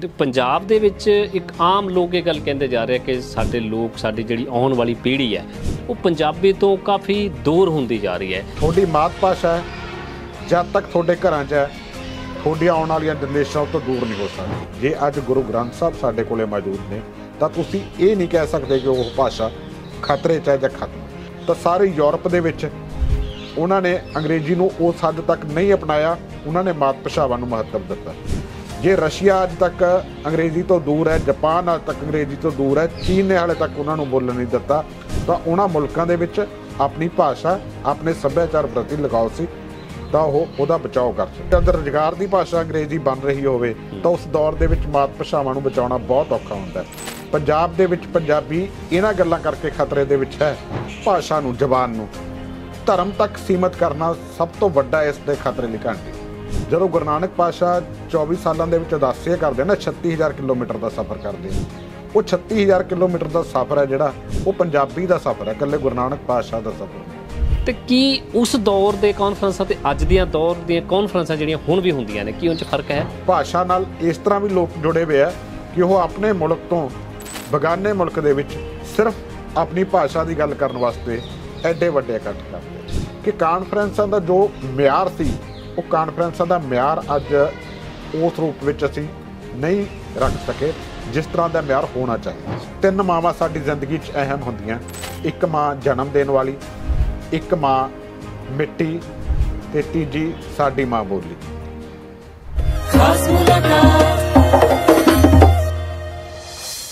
ਤੇ ਪੰਜਾਬ ਦੇ ਵਿੱਚ ਇੱਕ ਆਮ ਲੋਕ ਇਹ ਗੱਲ ਕਹਿੰਦੇ ਜਾ ਰਹੇ ਕਿ ਸਾਡੇ ਲੋਕ, ਸਾਡੀ ਜਿਹੜੀ ਆਉਣ ਵਾਲੀ ਪੀੜ੍ਹੀ ਹੈ, ਉਹ ਪੰਜਾਬੀ ਤੋਂ ਕਾਫੀ ਦੂਰ ਹੁੰਦੀ ਜਾ ਰਹੀ ਹੈ। ਤੁਹਾਡੀ ਮਾਤ ਭਾਸ਼ਾ ਹੈ, ਜਦ ਤੱਕ ਤੁਹਾਡੇ ਘਰਾਂ 'ਚ ਹੈ, ਤੁਹਾਡੀਆਂ ਆਉਣ ਵਾਲੀਆਂ ਜਨਰੇਸ਼ਨਾਂ ਤੋਂ ਦੂਰ ਨਹੀਂ ਹੋ ਸਕਦੀ। ਜੇ ਅੱਜ ਗੁਰੂ ਗ੍ਰੰਥ ਸਾਹਿਬ ਸਾਡੇ ਕੋਲੇ ਮੌਜੂਦ ਨੇ, ਤਾਂ ਤੁਸੀਂ ਇਹ ਨਹੀਂ ਕਹਿ ਸਕਦੇ ਕਿ ਉਹ ਭਾਸ਼ਾ ਖਤਰੇ 'ਚ ਹੈ ਜਾਂ ਖਤਮ। ਤਾਂ ਸਾਰੇ ਯੂਰਪ ਦੇ ਵਿੱਚ ਉਹਨਾਂ ਨੇ ਅੰਗਰੇਜ਼ੀ ਨੂੰ ਉਸ ਹੱਦ ਤੱਕ ਨਹੀਂ ਅਪਣਾਇਆ, ਉਹਨਾਂ ਨੇ ਮਾਤ ਭਾਸ਼ਾਵਾਂ ਨੂੰ ਮਹੱਤਵ ਦਿੱਤਾ। ਜੇ ਰਸ਼ੀਆ ਅੱਜ ਤੱਕ ਅੰਗਰੇਜ਼ੀ ਤੋਂ ਦੂਰ ਹੈ, ਜਾਪਾਨ ਅੱਜ ਤੱਕ ਅੰਗਰੇਜ਼ੀ ਤੋਂ ਦੂਰ ਹੈ, ਚੀਨ ਨੇ ਹਾਲੇ ਤੱਕ ਉਹਨਾਂ ਨੂੰ ਬੋਲਣ ਨਹੀਂ ਦਿੱਤਾ, ਤਾਂ ਉਹਨਾਂ ਮੁਲਕਾਂ ਦੇ ਵਿੱਚ ਆਪਣੀ ਭਾਸ਼ਾ, ਆਪਣੇ ਸੱਭਿਆਚਾਰ ਪ੍ਰਤੀ ਲਗਾਓ ਸੀ, ਤਾਂ ਉਹ ਉਹਦਾ ਬਚਾਓ ਕਰ ਸਕੇ ਜਦ ਰੁਜ਼ਗਾਰ ਦੀ ਭਾਸ਼ਾ ਅੰਗਰੇਜ਼ੀ ਬਣ ਰਹੀ ਹੋਵੇ, ਤਾਂ ਉਸ ਦੌਰ ਦੇ ਵਿੱਚ ਮਾਤ ਭਾਸ਼ਾਵਾਂ ਨੂੰ ਬਚਾਉਣਾ ਬਹੁਤ ਔਖਾ ਹੁੰਦਾ ਹੈ। ਪੰਜਾਬ ਦੇ ਵਿੱਚ ਪੰਜਾਬੀ ਇਹਨਾਂ ਗੱਲਾਂ ਕਰਕੇ ਖਤਰੇ ਦੇ ਵਿੱਚ ਹੈ, ਭਾਸ਼ਾ ਨੂੰ, ਜ਼ਬਾਨ ਨੂੰ। ਧਰਮ ਤੱਕ ਸੀਮਤ ਕਰਨਾ ਸਭ ਤੋਂ ਵੱਡਾ ਇਸ ਦੇ ਖਤਰੇ ਲਈ ਘੰਟੀ। ਜਦੋਂ ਗੁਰੂ ਨਾਨਕ ਪਾਸ਼ਾ 24 ਸਾਲਾਂ ਦੇ ਵਿੱਚ ਉਦਾਸੀਆਂ ਕਰਦੇ ਨਾ 36000 ਕਿਲੋਮੀਟਰ ਦਾ ਸਫ਼ਰ ਕਰਦੇ। ਉਹ 36000 ਕਿਲੋਮੀਟਰ ਦਾ ਸਫ਼ਰ ਹੈ ਜਿਹੜਾ ਉਹ ਪੰਜਾਬੀ ਦਾ ਸਫ਼ਰ ਹੈ ਇਕੱਲੇ ਗੁਰੂ ਨਾਨਕ ਪਾਸ਼ਾ ਦਾ ਸਫ਼ਰ। ਤੇ ਕੀ ਉਸ ਦੌਰ ਦੇ ਕਾਨਫਰੰਸਾਂ ਤੇ ਅੱਜ ਦੀਆਂ ਦੌਰ ਦੀਆਂ ਕਾਨਫਰੰਸਾਂ ਜਿਹੜੀਆਂ ਹੁਣ ਵੀ ਹੁੰਦੀਆਂ ਨੇ ਕੀ ਉਹਨਾਂ 'ਚ ਫ਼ਰਕ ਹੈ ਭਾਸ਼ਾ ਨਾਲ ਇਸ ਤਰ੍ਹਾਂ ਵੀ ਲੋਕ ਜੁੜੇ ਹੋਏ ਆ ਕਿ ਉਹ ਆਪਣੇ ਮੁਲਕ ਤੋਂ ਬਗਾਨੇ ਮੁਲਕ ਦੇ ਵਿੱਚ ਸਿਰਫ ਆਪਣੀ ਭਾਸ਼ਾ ਦੀ ਗੱਲ ਕਰਨ ਵਾਸਤੇ ਐਡੇ ਵੱਡੇ ਇਕੱਠ ਕਰਦੇ। ਕਿ ਕਾਨਫਰੰਸਾਂ ਦਾ ਜੋ ਮਿਆਰ ਸੀ ਉਹ ਕਾਨਫਰੰਸਾਂ ਦਾ ਮਿਆਰ ਅੱਜ ਉਸ ਰੂਪ ਵਿੱਚ ਅਸੀਂ ਨਹੀਂ ਰੱਖ ਸਕੇ ਜਿਸ ਤਰ੍ਹਾਂ ਦਾ ਮਿਆਰ ਹੋਣਾ ਚਾਹੀਦਾ। ਤਿੰਨ ਮਾਵਾਂ ਸਾਡੀ ਜ਼ਿੰਦਗੀ 'ਚ ਅਹਿਮ ਹੁੰਦੀਆਂ। ਇੱਕ ਮਾਂ ਜਨਮ ਦੇਣ ਵਾਲੀ ਇੱਕ ਮਾਂ ਮਿੱਟੀ ਤੇ ਤੀਜੀ ਸਾਡੀ ਮਾਂ ਬੋਲੀ।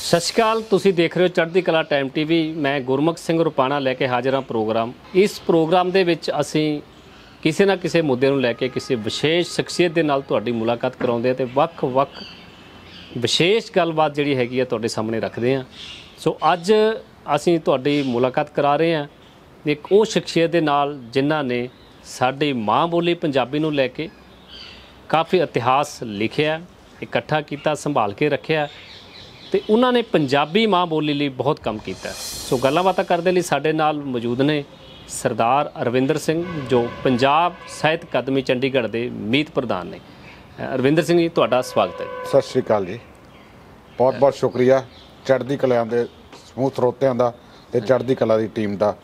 ਸਤਿ ਸ਼੍ਰੀ ਅਕਾਲ ਤੁਸੀਂ ਦੇਖ ਰਹੇ ਹੋ ਚੜ੍ਹਦੀ ਕਲਾ ਟਾਈਮ ਟੀਵੀ। ਮੈਂ ਗੁਰਮੁਖ ਸਿੰਘ ਰੁਪਾਣਾ ਲੈ ਕੇ ਹਾਜ਼ਰ ਹਾਂ ਪ੍ਰੋਗਰਾਮ। ਇਸ ਪ੍ਰੋਗਰਾਮ ਦੇ ਵਿੱਚ ਅਸੀਂ ਕਿਸੇ ਨਾ ਕਿਸੇ ਮੁੱਦੇ ਨੂੰ ਲੈ ਕੇ ਕਿਸੇ ਵਿਸ਼ੇਸ਼ ਸ਼ਖਸੀਅਤ ਦੇ ਨਾਲ ਤੁਹਾਡੀ ਮੁਲਾਕਾਤ ਕਰਾਉਂਦੇ ਹਾਂ ਤੇ ਵੱਖ-ਵੱਖ ਵਿਸ਼ੇਸ਼ ਗੱਲਬਾਤ ਜਿਹੜੀ ਹੈਗੀ ਆ ਤੁਹਾਡੇ ਸਾਹਮਣੇ ਰੱਖਦੇ ਹਾਂ ਸੋ ਅੱਜ ਅਸੀਂ ਤੁਹਾਡੀ ਮੁਲਾਕਾਤ ਕਰਾ ਰਹੇ ਹਾਂ ਇੱਕ ਉਹ ਸ਼ਖਸੀਅਤ ਦੇ ਨਾਲ ਜਿਨ੍ਹਾਂ ਨੇ ਸਾਡੀ ਮਾਂ ਬੋਲੀ ਪੰਜਾਬੀ ਨੂੰ ਲੈ ਕੇ ਕਾਫੀ ਇਤਿਹਾਸ ਲਿਖਿਆ, ਇਕੱਠਾ ਕੀਤਾ, ਸੰਭਾਲ ਕੇ ਰੱਖਿਆ ਤੇ ਉਹਨਾਂ ਨੇ ਪੰਜਾਬੀ ਮਾਂ ਬੋਲੀ ਲਈ ਬਹੁਤ ਕੰਮ ਕੀਤਾ। ਸੋ ਗੱਲਾਂ ਬਾਤਾਂ ਕਰਦੇ ਲਈ ਸਾਡੇ ਨਾਲ ਮੌਜੂਦ ਨੇ ਸਰਦਾਰ ਅਰਵਿੰਦਰ ਸਿੰਘ ਜੋ ਪੰਜਾਬ ਸਾਹਿਤ ਅਕਾਦਮੀ ਚੰਡੀਗੜ੍ਹ ਦੇ ਮੀਤ ਪ੍ਰਧਾਨ ਨੇ। ਅਰਵਿੰਦਰ ਸਿੰਘ ਜੀ ਤੁਹਾਡਾ ਸਵਾਗਤ ਹੈ। ਸਤਿ ਸ਼੍ਰੀ ਅਕਾਲ ਜੀ। ਬਹੁਤ ਬਹੁਤ ਸ਼ੁਕਰੀਆ ਚੜ੍ਹਦੀ ਕਲਾ ਦੇ ਸਮੂਹ ਸਰੋਤਿਆਂ ਦਾ ਤੇ ਚੜ੍ਹਦੀ ਕਲਾ ਦੀ ਟੀਮ ਦਾ।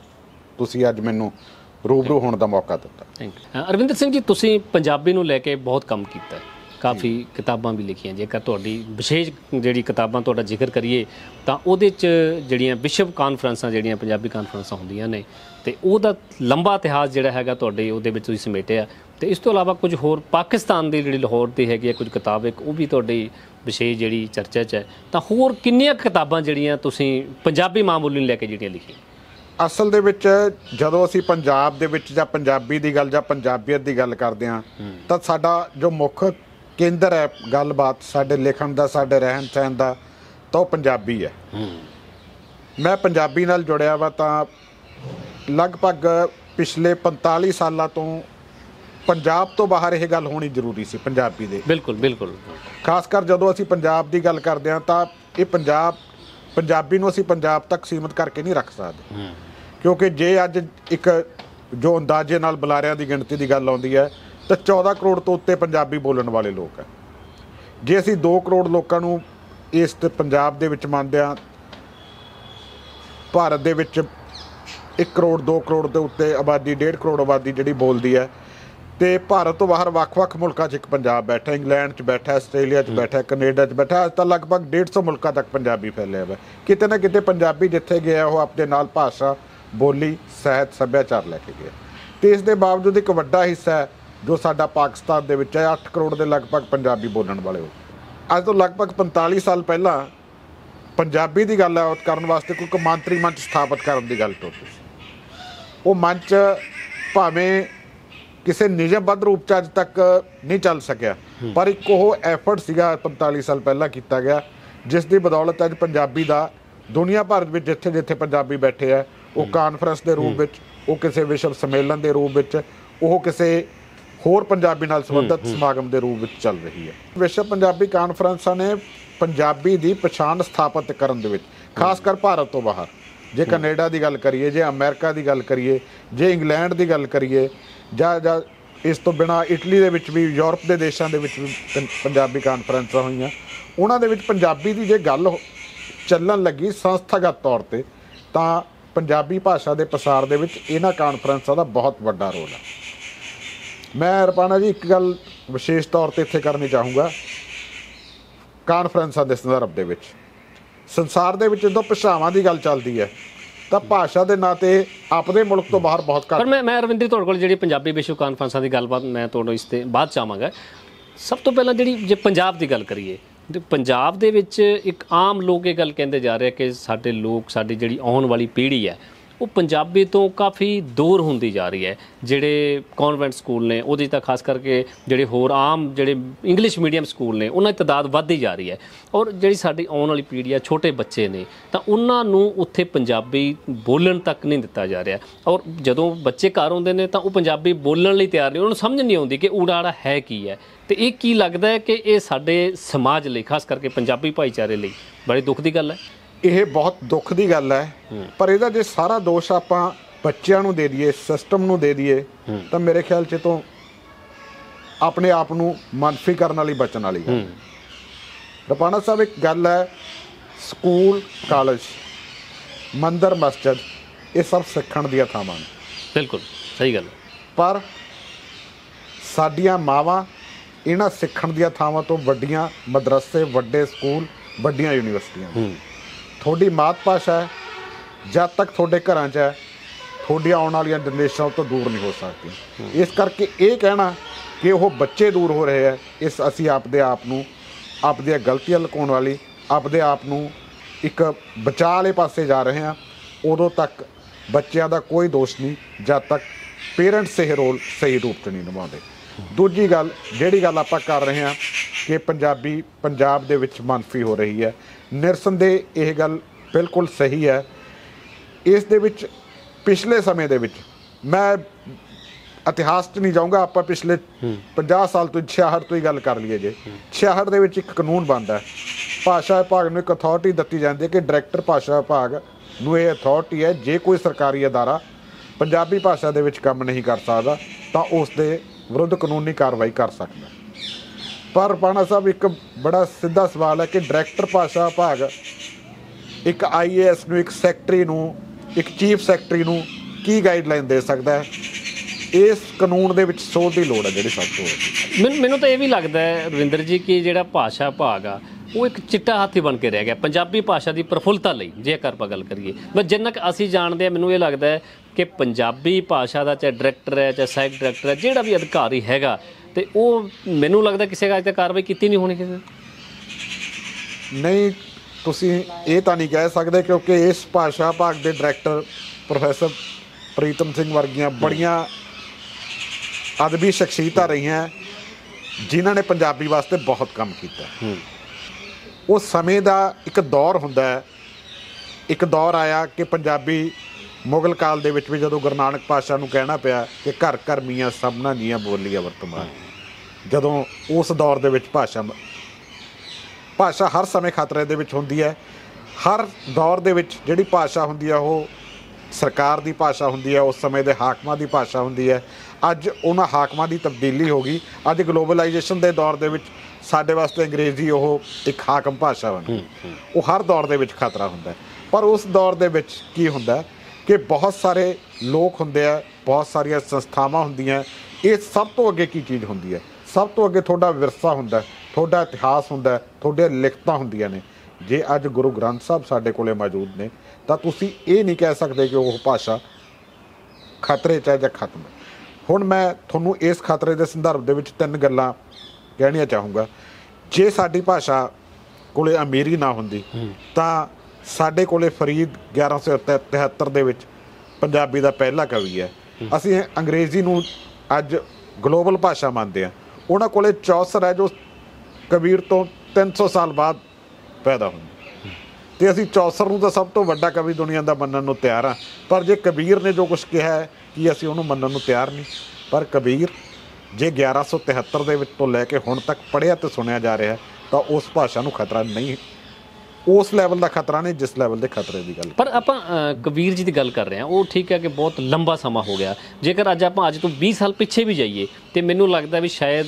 ਤੁਸੀਂ ਅੱਜ ਮੈਨੂੰ ਰੂਬਰੂ ਹੋਣ ਦਾ ਮੌਕਾ ਦਿੱਤਾ। ਥੈਂਕ ਯੂ ਅਰਵਿੰਦਰ ਸਿੰਘ ਜੀ ਤੁਸੀਂ ਪੰਜਾਬੀ ਨੂੰ ਲੈ ਕੇ ਬਹੁਤ ਕੰਮ ਕੀਤਾ ਹੈ। ਕਾਫੀ ਕਿਤਾਬਾਂ ਵੀ ਲਿਖੀਆਂ। ਜੇਕਰ ਤੁਹਾਡੀ ਵਿਸ਼ੇਸ਼ ਜਿਹੜੀ ਕਿਤਾਬਾਂ ਤੁਹਾਡਾ ਜ਼ਿਕਰ ਕਰੀਏ ਤਾਂ ਉਹਦੇ 'ਚ ਜਿਹੜੀਆਂ ਵਿਸ਼ਵ ਕਾਨਫਰੰਸਾਂ ਜਿਹੜੀਆਂ ਪੰਜਾਬੀ ਕਾਨਫਰੰਸਾਂ ਹੁੰਦੀਆਂ ਨੇ ਤੇ ਉਹਦਾ ਲੰਬਾ ਇਤਿਹਾਸ ਜਿਹੜਾ ਹੈਗਾ ਤੁਹਾਡੇ ਉਹਦੇ ਵਿੱਚ ਤੁਸੀਂ ਸਮੇਟਿਆ। ਤੇ ਇਸ ਤੋਂ ਇਲਾਵਾ ਕੁਝ ਹੋਰ ਪਾਕਿਸਤਾਨ ਦੀ ਜਿਹੜੀ ਲਾਹੌਰ ਦੀ ਹੈਗੀ ਹੈ ਕੁਝ ਕਿਤਾਬ ਇੱਕ ਉਹ ਵੀ ਤੁਹਾਡੀ ਵਿਸ਼ੇਸ਼ ਜਿਹੜੀ ਚਰਚਾ 'ਚ ਹੈ। ਤਾਂ ਹੋਰ ਕਿੰਨੀਆਂ ਕਿਤਾਬਾਂ ਜਿਹੜੀਆਂ ਤੁਸੀਂ ਪੰਜਾਬੀ ਮਾਂ ਬੋਲੀ ਨੂੰ ਲੈ ਕੇ ਜਿਹੜੀਆਂ ਲਿਖੀਆਂ? ਅਸਲ ਦੇ ਵਿੱਚ ਜਦੋਂ ਅਸੀਂ ਪੰਜਾਬ ਦੇ ਵਿੱਚ ਜਾਂ ਪੰਜਾਬੀ ਦੀ ਗੱਲ ਜਾਂ ਪੰਜਾਬੀਅਤ ਦੀ ਗੱਲ ਕਰਦੇ ਹਾਂ। ਤਾਂ ਸਾਡਾ ਜੋ ਮੁੱਖ ਕੇਂਦਰ ਹੈ ਗੱਲਬਾਤ ਸਾਡੇ ਲਿਖਣ ਦਾ ਸਾਡੇ ਰਹਿਣ ਸਹਿਣ ਦਾ ਤਾਂ ਉਹ ਪੰਜਾਬੀ ਹੈ। ਮੈਂ ਪੰਜਾਬੀ ਨਾਲ ਜੁੜਿਆ ਵਾ ਤਾਂ ਲਗਭਗ ਪਿਛਲੇ 45 ਸਾਲਾਂ ਤੋਂ ਪੰਜਾਬ ਤੋਂ ਬਾਹਰ ਇਹ ਗੱਲ ਹੋਣੀ ਜ਼ਰੂਰੀ ਸੀ ਪੰਜਾਬੀ ਦੇ। ਬਿਲਕੁਲ ਬਿਲਕੁਲ। ਖਾਸ ਕਰ ਜਦੋਂ ਅਸੀਂ ਪੰਜਾਬ ਦੀ ਗੱਲ ਕਰਦੇ ਹਾਂ ਤਾਂ ਇਹ ਪੰਜਾਬ ਪੰਜਾਬੀ ਨੂੰ ਅਸੀਂ ਪੰਜਾਬ ਤੱਕ ਸੀਮਿਤ ਕਰਕੇ ਨਹੀਂ ਰੱਖ ਸਕਦੇ। ਕਿਉਂਕਿ ਜੇ ਅੱਜ ਇੱਕ ਜੋ ਅੰਦਾਜ਼ੇ ਨਾਲ ਬੁਲਾਰਿਆਂ ਦੀ ਗਿਣਤੀ ਦੀ ਗੱਲ ਆਉਂਦੀ ਹੈ ਤਾਂ 14 ਕਰੋੜ ਤੋਂ ਉੱਤੇ ਪੰਜਾਬੀ ਬੋਲਣ ਵਾਲੇ ਲੋਕ ਹੈ। ਜੇ ਅਸੀਂ 2 ਕਰੋੜ ਲੋਕਾਂ ਨੂੰ ਇਸ ਤੇ ਪੰਜਾਬ ਦੇ ਵਿੱਚ ਮੰਨਦੇ ਹਾਂ ਭਾਰਤ ਦੇ ਵਿੱਚ 1 ਕਰੋੜ 2 ਕਰੋੜ ਦੇ ਉੱਤੇ ਆਬਾਦੀ 1.5 ਕਰੋੜ ਆਬਾਦੀ ਜਿਹੜੀ ਬੋਲਦੀ ਹੈ ਤੇ ਭਾਰਤ ਤੋਂ ਬਾਹਰ ਵੱਖ-ਵੱਖ ਮੁਲਕਾਂ 'ਚ ਇੱਕ ਪੰਜਾਬ ਬੈਠਾ ਇੰਗਲੈਂਡ 'ਚ ਬੈਠਾ ਆਸਟ੍ਰੇਲੀਆ 'ਚ ਬੈਠਾ ਕੈਨੇਡਾ 'ਚ ਬੈਠਾ ਅੱਜ ਤਾਂ ਲਗਭਗ 150 ਮੁਲਕਾਂ ਤੱਕ ਪੰਜਾਬੀ ਫੈਲਿਆ ਹੋਇਆ। ਕਿਤੇ ਨਾ ਕਿਤੇ ਪੰਜਾਬੀ ਜਿੱਥੇ ਗਿਆ ਉਹ ਆਪਣੇ ਨਾਲ ਭਾਸ਼ਾ ਬੋਲੀ ਸਾਹਿਤ ਸੱਭਿਆਚਾਰ ਲੈ ਕੇ ਗਿਆ। ਤੇ ਇਸ ਦੇ ਬਾਵਜੂਦ ਇੱਕ ਵੱਡਾ ਹਿੱਸਾ ਹੈ ਜੋ ਸਾਡਾ ਪਾਕਿਸਤਾਨ ਦੇ ਵਿੱਚ ਹੈ 8 ਕਰੋੜ ਦੇ ਲਗਭਗ ਪੰਜਾਬੀ ਬੋਲਣ ਵਾਲੇ ਹੋ ਅੱਜ ਤੋਂ ਲਗਭਗ 45 ਸਾਲ ਪਹਿਲਾਂ ਪੰਜਾਬੀ ਦੀ ਗੱਲ ਕਰਨ ਵਾਸਤੇ ਕੋਈ ਕਮਾਂਤਰੀ ਮੰਚ ਸਥਾਪਿਤ ਕਰਨ ਦੀ ਗੱਲ ਸੀ। ਉਹ ਮੰਚ ਭਾਵੇਂ ਕਿਸੇ ਨਿਯਮਬੱਧ ਰੂਪ ਚ ਅੱਜ ਤੱਕ ਨਹੀਂ ਚੱਲ ਸਕਿਆ ਪਰ ਇੱਕ ਉਹ ਐਫਰਟ ਸੀਗਾ 45 ਸਾਲ ਪਹਿਲਾਂ ਕੀਤਾ ਗਿਆ ਜਿਸ ਦੀ ਬਦੌਲਤ ਅੱਜ ਪੰਜਾਬੀ ਦਾ ਦੁਨੀਆ ਭਰ ਵਿੱਚ ਜਿੱਥੇ ਜਿੱਥੇ ਪੰਜਾਬੀ ਬੈਠੇ ਆ ਉਹ ਕਾਨਫਰੰਸ ਦੇ ਰੂਪ ਵਿੱਚ ਉਹ ਕਿਸੇ ਵਿਸ਼ਵ ਸੰਮੇਲਨ ਦੇ ਰੂਪ ਵਿੱਚ ਉਹ ਕਿਸੇ ਹੋਰ ਪੰਜਾਬੀ ਨਾਲ ਸੰਬੰਧਿਤ ਸਮਾਗਮ ਦੇ ਰੂਪ ਵਿੱਚ ਚੱਲ ਰਹੀ ਹੈ। ਵਿਸ਼ਵ ਪੰਜਾਬੀ ਕਾਨਫਰੰਸਾਂ ਨੇ ਪੰਜਾਬੀ ਦੀ ਪਛਾਣ ਸਥਾਪਿਤ ਕਰਨ ਦੇ ਵਿੱਚ ਖਾਸ ਕਰ ਭਾਰਤ ਤੋਂ ਬਾਹਰ। ਜੇ ਕੈਨੇਡਾ ਦੀ ਗੱਲ ਕਰੀਏ ਜੇ ਅਮਰੀਕਾ ਦੀ ਗੱਲ ਕਰੀਏ ਜੇ ਇੰਗਲੈਂਡ ਦੀ ਗੱਲ ਕਰੀਏ ਜਾਂ ਜਾਂ ਇਸ ਤੋਂ ਬਿਨਾ ਇਟਲੀ ਦੇ ਵਿੱਚ ਵੀ ਯੂਰਪ ਦੇ ਦੇਸ਼ਾਂ ਦੇ ਵਿੱਚ ਵੀ ਪੰਜਾਬੀ ਕਾਨਫਰੰਸਾਂ ਹੋਈਆਂ ਉਹਨਾਂ ਦੇ ਵਿੱਚ ਪੰਜਾਬੀ ਦੀ ਜੇ ਗੱਲ ਚੱਲਣ ਲੱਗੀ ਸੰਸਥਾਗਤ ਤੌਰ ਤੇ ਤਾਂ ਪੰਜਾਬੀ ਭਾਸ਼ਾ ਦੇ ਪ੍ਰਸਾਰ ਦੇ ਵਿੱਚ ਇਹਨਾਂ ਕਾਨਫਰੰਸਾਂ ਦਾ ਬਹੁਤ ਵੱਡਾ ਰੋਲ ਹੈ। ਮੈਂ ਰਪਾਣਾ ਜੀ, ਇੱਕ ਗੱਲ ਵਿਸ਼ੇਸ਼ ਤੌਰ ਤੇ ਇੱਥੇ ਕਰਨੀ ਚਾਹੂੰਗਾ। ਕਾਨਫਰੰਸਾਂ ਦੇ ਸੰਦਰਭ ਦੇ ਵਿੱਚ। ਸੰਸਾਰ ਦੇ ਵਿੱਚ ਜਦੋਂ ਭਾਸ਼ਾਵਾਂ ਦੀ ਗੱਲ ਚੱਲਦੀ ਹੈ, ਤਾਂ ਭਾਸ਼ਾ ਦੇ ਨਾਂ ਤੇ ਆਪਣੇ ਮੁਲਕ ਤੋਂ ਬਾਹਰ ਬਹੁਤ ਪਰ ਮੈਂ ਮੈਂ ਅਰਵਿੰਦਰ ਤੁਹਾਡੇ ਕੋਲ ਜਿਹੜੀ ਪੰਜਾਬੀ ਵਿਸ਼ਵ ਕਾਨਫਰੰਸਾਂ ਦੀ ਗੱਲਬਾਤ ਮੈਂ ਤੁਹਾਨੂੰ ਇਸ ਤੇ ਬਾਅਦ ਚਾਹਾਂਗਾ। ਸਭ ਤੋਂ ਪਹਿਲਾਂ ਜਿਹੜੀ, ਜੇ ਪੰਜਾਬ ਦੀ ਗੱਲ ਕਰੀਏ, ਤੇ ਪੰਜਾਬ ਦੇ ਵਿੱਚ ਇੱਕ ਆਮ ਲੋਕ ਇਹ ਗੱਲ ਕਹਿੰਦੇ ਜਾ ਰਹੇ ਕਿ ਸਾਡੇ ਲੋਕ, ਸਾਡੀ ਜਿਹੜੀ ਆਉਣ ਵਾਲੀ ਪੀੜ੍ਹੀ ਹੈ ਉਹ ਪੰਜਾਬੀ ਤੋਂ ਕਾਫੀ ਦੂਰ ਹੁੰਦੀ ਜਾ ਰਹੀ ਹੈ, ਜਿਹੜੇ ਕਨਵੈਂਟ ਸਕੂਲ ਨੇ, ਉਹਦੇ 'ਚ ਤਾਂ ਖਾਸ ਕਰਕੇ ਜਿਹੜੇ ਹੋਰ ਆਮ ਜਿਹੜੇ ਇੰਗਲਿਸ਼ ਮੀਡੀਅਮ ਸਕੂਲ ਨੇ, ਉਹਨਾਂ ਦੀ ਤਾਦਾਦ ਵੱਧਦੀ ਜਾ ਰਹੀ ਹੈ। ਔਰ ਜਿਹੜੀ ਸਾਡੀ ਆਉਣ ਵਾਲੀ ਪੀੜ੍ਹੀ ਆ, ਛੋਟੇ ਬੱਚੇ ਨੇ, ਤਾਂ ਉਹਨਾਂ ਨੂੰ ਉੱਥੇ ਪੰਜਾਬੀ ਬੋਲਣ ਤੱਕ ਨਹੀਂ ਦਿੱਤਾ ਜਾ ਰਿਹਾ। ਔਰ ਜਦੋਂ ਬੱਚੇ ਘਰ ਆਉਂਦੇ ਨੇ, ਤਾਂ ਉਹ ਪੰਜਾਬੀ ਬੋਲਣ ਲਈ ਤਿਆਰ ਨਹੀਂ, ਉਹਨਾਂ ਨੂੰ ਸਮਝ ਨਹੀਂ ਆਉਂਦੀ ਕਿ ਊੜਾੜਾ ਹੈ ਕੀ ਹੈ। ਤੇ ਇਹ ਕੀ ਲੱਗਦਾ ਹੈ ਕਿ ਇਹ ਸਾਡੇ ਸਮਾਜ ਲਈ, ਖਾਸ ਕਰਕੇ ਪੰਜਾਬੀ ਭਾਈਚਾਰੇ ਲਈ, ਬੜੀ ਦੁੱਖ ਦੀ ਗੱਲ ਹੈ। ਇਹ ਬਹੁਤ ਦੁੱਖ ਦੀ ਗੱਲ ਹੈ। ਪਰ ਇਹਦਾ ਜੇ ਸਾਰਾ ਦੋਸ਼ ਆਪਾਂ ਬੱਚਿਆਂ ਨੂੰ ਦੇ ਦਈਏ ਸਿਸਟਮ ਨੂੰ ਦੇ ਦਈਏ ਤਾਂ ਮੇਰੇ ਖਿਆਲ 'ਚ ਤੋਂ ਆਪਣੇ ਆਪ ਨੂੰ ਮਨਫੀ ਕਰਨ ਵਾਲੀ ਬਚਣ ਵਾਲੀ ਗੱਲ। ਰਪਾਣਾ ਸਾਹਿਬ ਇੱਕ ਗੱਲ ਹੈ ਸਕੂਲ ਕਾਲਜ ਮੰਦਰ ਮਸਜਿਦ ਇਹ ਸਭ ਸਿੱਖਣ ਦੀਆਂ ਥਾਵਾਂ ਨੇ। ਬਿਲਕੁਲ ਸਹੀ ਗੱਲ ਪਰ ਸਾਡੀਆਂ ਮਾਵਾਂ ਇਹਨਾਂ ਸਿੱਖਣ ਦੀਆਂ ਥਾਵਾਂ ਤੋਂ ਵੱਡੀਆਂ ਮਦਰਸੇ ਵੱਡੇ ਸਕੂਲ ਵੱਡੀਆਂ ਯੂਨੀਵਰਸਿਟੀਆਂ ਤੁਹਾਡੀ ਮਾਤ ਭਾਸ਼ਾ ਹੈ ਜਦ ਤੱਕ ਤੁਹਾਡੇ ਘਰਾਂ 'ਚ ਹੈ ਤੁਹਾਡੀਆਂ ਆਉਣ ਵਾਲੀਆਂ ਜਨਰੇਸ਼ਨਾਂ ਤੋਂ ਦੂਰ ਨਹੀਂ ਹੋ ਸਕਦੀਆਂ ਇਸ ਕਰਕੇ ਇਹ ਕਹਿਣਾ ਕਿ ਉਹ ਬੱਚੇ ਦੂਰ ਹੋ ਰਹੇ ਹੈ ਇਸ ਅਸੀਂ ਆਪਦੇ ਆਪ ਨੂੰ ਆਪਦੀਆਂ ਗਲਤੀਆਂ ਲੁਕਾਉਣ ਵਾਲੀ ਆਪਦੇ ਆਪ ਨੂੰ ਇੱਕ ਬਚਾਅ ਵਾਲੇ ਪਾਸੇ ਜਾ ਰਹੇ ਹਾਂ। ਉਦੋਂ ਤੱਕ ਬੱਚਿਆਂ ਦਾ ਕੋਈ ਦੋਸ਼ ਨਹੀਂ ਜਦ ਤੱਕ ਪੇਰੈਂਟਸ ਇਹ ਰੋਲ ਸਹੀ ਰੂਪ 'ਚ ਨਹੀਂ ਨਿਭਾਉਂਦੇ। ਦੂਜੀ ਗੱਲ ਜਿਹੜੀ ਗੱਲ ਆਪਾਂ ਕਰ ਰਹੇ ਹਾਂ ਕਿ ਪੰਜਾਬੀ ਪੰਜਾਬ ਦੇ ਵਿੱਚ ਮਨਫੀ ਹੋ ਰਹੀ ਹੈ ਨਿਰਸੰਦੇਹ ਇਹ ਗੱਲ ਬਿਲਕੁਲ ਸਹੀ ਹੈ। ਇਸ ਦੇ ਵਿੱਚ ਪਿਛਲੇ ਸਮੇਂ ਦੇ ਵਿੱਚ ਮੈਂ ਇਤਿਹਾਸ 'ਚ ਨਹੀਂ ਜਾਊਂਗਾ ਆਪਾਂ ਪਿਛਲੇ 50 ਸਾਲ ਤੋਂ 66 ਤੋਂ ਹੀ ਗੱਲ ਕਰ ਲਈਏ ਜੇ। 66 ਦੇ ਵਿੱਚ ਇੱਕ ਕਾਨੂੰਨ ਬਣਦਾ ਹੈ। ਭਾਸ਼ਾ ਵਿਭਾਗ ਨੂੰ ਇੱਕ ਅਥਾਰਟੀ ਦਿੱਤੀ ਜਾਂਦੀ ਹੈ ਕਿ ਡਾਇਰੈਕਟਰ ਭਾਸ਼ਾ ਵਿਭਾਗ ਨੂੰ ਇਹ ਅਥਾਰਟੀ ਹੈ ਜੇ ਕੋਈ ਸਰਕਾਰੀ ਅਦਾਰਾ ਪੰਜਾਬੀ ਭਾਸ਼ਾ ਦੇ ਵਿੱਚ ਕੰਮ ਨਹੀਂ ਕਰ ਸਕਦਾ ਤਾਂ ਉਸ ਦੇ ਵਿਰੁੱਧ ਕਾਨੂੰਨੀ ਕਾਰਵਾਈ ਕਰ ਸਕਦਾ। ਪਰ ਪਾਣਾ ਸਾਹਿਬ, ਇੱਕ ਬੜਾ ਸਿੱਧਾ ਸਵਾਲ ਹੈ ਕਿ ਡਾਇਰੈਕਟਰ ਭਾਸ਼ਾ ਭਾਗ ਇੱਕ ਆਈਏਐਸ ਨੂੰ, ਇੱਕ ਸੈਕਟਰੀ ਨੂੰ, ਇੱਕ ਚੀਫ ਸੈਕਟਰੀ ਨੂੰ ਕੀ ਗਾਈਡਲਾਈਨ ਦੇ ਸਕਦਾ ਹੈ? ਇਸ ਕਾਨੂੰਨ ਦੇ ਵਿੱਚ ਸੋਧ ਦੀ ਲੋੜ ਹੈ ਜਿਹੜੀ ਸਭ ਤੋਂ ਵੱਡੀ। ਮੈਨੂੰ ਮੈਨੂੰ ਤਾਂ ਇਹ ਵੀ ਲੱਗਦਾ ਹੈ ਰਵਿੰਦਰ ਜੀ ਕਿ ਜਿਹੜਾ ਭਾਸ਼ਾ ਭਾਗ ਆ, ਉਹ ਇੱਕ ਚਿੱਟਾ ਹਾਥੀ ਬਣ ਕੇ ਰਹਿ ਗਿਆ ਪੰਜਾਬੀ ਭਾਸ਼ਾ ਦੀ ਪ੍ਰਫੁੱਲਤਾ ਲਈ, ਜੇਕਰ ਆਪਾਂ ਗੱਲ ਕਰੀਏ। ਬਸ ਜਿੰਨਾ ਕੁ ਅਸੀਂ ਜਾਣਦੇ ਆ ਮੈਨੂੰ ਇਹ ਲੱਗਦਾ ਹੈ ਕਿ ਪੰਜਾਬੀ ਭਾਸ਼ਾ ਦਾ ਚਾਹੇ ਡਾਇਰੈਕਟਰ ਹੈ, ਚਾਹੇ ਸਹਾਇਕ ਡਾਇਰੈਕਟਰ ਹੈ, ਜਿਹੜਾ ਵੀ ਅਧਿਕਾਰੀ ਹੈਗਾ ਤੇ ਉਹ ਮੈਨੂੰ ਲੱਗਦਾ ਕਿਸੇ ਗੱਲ ਤੇ ਕਾਰਵਾਈ ਕੀਤੀ ਨਹੀਂ ਹੋਣੀ ਕਿਸੇ। ਨਹੀਂ ਤੁਸੀਂ ਇਹ ਤਾਂ ਨਹੀਂ ਕਹਿ ਸਕਦੇ ਕਿਉਂਕਿ ਇਸ ਭਾਸ਼ਾ ਭਾਗ ਦੇ ਡਾਇਰੈਕਟਰ ਪ੍ਰੋਫੈਸਰ ਪ੍ਰੀਤਮ ਸਿੰਘ ਵਰਗੀਆਂ ਬੜੀਆਂ ਅਦਬੀ ਸ਼ਖਸੀਅਤਾਂ ਰਹੀਆਂ ਜਿਨ੍ਹਾਂ ਨੇ ਪੰਜਾਬੀ ਵਾਸਤੇ ਬਹੁਤ ਕੰਮ ਕੀਤਾ। ਉਹ ਸਮੇਂ ਦਾ ਇੱਕ ਦੌਰ ਹੁੰਦਾ ਹੈ। ਇੱਕ ਦੌਰ ਆਇਆ ਕਿ ਪੰਜਾਬੀ ਮੁਗਲ ਕਾਲ ਦੇ ਵਿੱਚ ਵੀ ਜਦੋਂ ਗੁਰੂ ਨਾਨਕ ਪਾਤਸ਼ਾਹ ਨੂੰ ਕਹਿਣਾ ਪਿਆ ਕਿ ਘਰ ਘਰ ਮੀਆਂ ਸਭਨਾ ਜੀਆਂ ਬੋਲੀਆਂ ਵਰਤਮਾਨ ਜਦੋਂ ਉਸ ਦੌਰ ਦੇ ਵਿੱਚ ਭਾਸ਼ਾ ਭਾਸ਼ਾ ਹਰ ਸਮੇਂ ਖਤਰੇ ਦੇ ਵਿੱਚ ਹੁੰਦੀ ਹੈ ਹਰ ਦੌਰ ਦੇ ਵਿੱਚ ਜਿਹੜੀ ਭਾਸ਼ਾ ਹੁੰਦੀ ਹੈ ਉਹ ਸਰਕਾਰ ਦੀ ਭਾਸ਼ਾ ਹੁੰਦੀ ਹੈ ਉਸ ਸਮੇਂ ਦੇ ਹਾਕਮਾਂ ਦੀ ਭਾਸ਼ਾ ਹੁੰਦੀ ਹੈ। ਅੱਜ ਉਹਨਾਂ ਹਾਕਮਾਂ ਦੀ ਤਬਦੀਲੀ ਹੋ ਗਈ। ਅੱਜ ਗਲੋਬਲਾਈਜੇਸ਼ਨ ਦੇ ਦੌਰ ਦੇ ਵਿੱਚ ਸਾਡੇ ਵਾਸਤੇ ਅੰਗਰੇਜ਼ੀ ਉਹ ਇੱਕ ਹਾਕਮ ਭਾਸ਼ਾ ਬਣ ਗਈ ਉਹ ਹਰ ਦੌਰ ਦੇ ਵਿੱਚ ਖਤਰਾ ਹੁੰਦਾ ਪਰ ਉਸ ਦੌਰ ਦੇ ਵਿੱਚ ਕੀ ਹੁੰਦਾ ਕਿ ਬਹੁਤ ਸਾਰੇ ਲੋਕ ਹੁੰਦੇ ਆ ਬਹੁਤ ਸਾਰੀਆਂ ਸੰਸਥਾਵਾਂ ਹੁੰਦੀਆਂ ਇਹ ਸਭ ਤੋਂ ਅੱਗੇ ਕੀ ਚੀਜ਼ ਹੁੰਦੀ ਹੈ? ਸਭ ਤੋਂ ਅੱਗੇ ਤੁਹਾਡਾ ਵਿਰਸਾ ਹੁੰਦਾ ਹੈ, ਤੁਹਾਡਾ ਇਤਿਹਾਸ ਹੁੰਦਾ ਹੈ, ਤੁਹਾਡੀਆਂ ਲਿਖਤਾਂ ਹੁੰਦੀਆਂ ਨੇ। ਜੇ ਅੱਜ ਗੁਰੂ ਗ੍ਰੰਥ ਸਾਹਿਬ ਸਾਡੇ ਕੋਲੇ ਮੌਜੂਦ ਨੇ ਤਾਂ ਤੁਸੀਂ ਇਹ ਨਹੀਂ ਕਹਿ ਸਕਦੇ ਕਿ ਉਹ ਭਾਸ਼ਾ ਖਤਰੇ 'ਚ ਹੈ ਜਾਂ ਖਤਮ ਹੈ। ਹੁਣ ਮੈਂ ਤੁਹਾਨੂੰ ਇਸ ਖਤਰੇ ਦੇ ਸੰਦਰਭ ਦੇ ਵਿੱਚ ਤਿੰਨ ਗੱਲਾਂ ਕਹਿਣੀਆਂ ਚਾਹੂੰਗਾ। ਜੇ ਸਾਡੀ ਭਾਸ਼ਾ ਕੋਲੇ ਅਮੀਰੀ ਨਾ ਹੁੰਦੀ ਤਾਂ ਸਾਡੇ ਕੋਲੇ ਫਰੀਦ 1173 ਦੇ ਵਿੱਚ ਪੰਜਾਬੀ ਦਾ ਪਹਿਲਾ ਕਵੀ ਹੈ। ਅਸੀਂ ਅੰਗਰੇਜ਼ੀ ਨੂੰ ਅੱਜ ਗਲੋਬਲ ਭਾਸ਼ਾ ਮੰਨਦੇ ਆ ਉਹਨਾਂ ਕੋਲੇ ਚੌਸਰ ਹੈ ਜੋ ਕਬੀਰ ਤੋਂ 300 ਸਾਲ ਬਾਅਦ ਪੈਦਾ ਹੋਇਆ ਤੇ ਅਸੀਂ ਚੌਸਰ ਨੂੰ ਤਾਂ ਸਭ ਤੋਂ ਵੱਡਾ ਕਵੀ ਦੁਨੀਆ ਦਾ ਮੰਨਣ ਨੂੰ ਤਿਆਰ ਹਾਂ। ਪਰ ਜੇ ਕਬੀਰ ਨੇ ਜੋ ਕੁਝ ਕਿਹਾ ਹੈ ਕਿ ਅਸੀਂ ਉਹਨੂੰ ਮੰਨਣ ਨੂੰ ਤਿਆਰ ਨਹੀਂ। ਪਰ ਕਬੀਰ ਜੇ 1173 ਦੇ ਵਿੱਚ ਤੋਂ ਲੈ ਕੇ ਹੁਣ ਤੱਕ ਪੜ੍ਹਿਆ ਤੇ ਸੁਣਿਆ ਜਾ ਰਿਹਾ ਤਾਂ ਉਸ ਭਾਸ਼ਾ ਨੂੰ ਖਤਰਾ ਨਹੀਂ ਉਸ ਲੈਵਲ ਦਾ ਖਤਰਾ ਨਹੀਂ, ਜਿਸ ਲੈਵਲ ਦੇ ਖਤਰੇ ਦੀ ਗੱਲ। ਪਰ ਆਪਾਂ ਕਬੀਰ ਜੀ ਦੀ ਗੱਲ ਕਰ ਰਹੇ ਹਾਂ। ਉਹ ਠੀਕ ਹੈ ਕਿ ਬਹੁਤ ਲੰਬਾ ਸਮਾਂ ਹੋ ਗਿਆ। ਜੇਕਰ ਅੱਜ ਆਪਾਂ, ਅੱਜ ਤੋਂ 20 ਸਾਲ ਪਿੱਛੇ ਵੀ ਜਾਈਏ, ਤੇ ਮੈਨੂੰ ਲੱਗਦਾ ਵੀ ਸ਼ਾਇਦ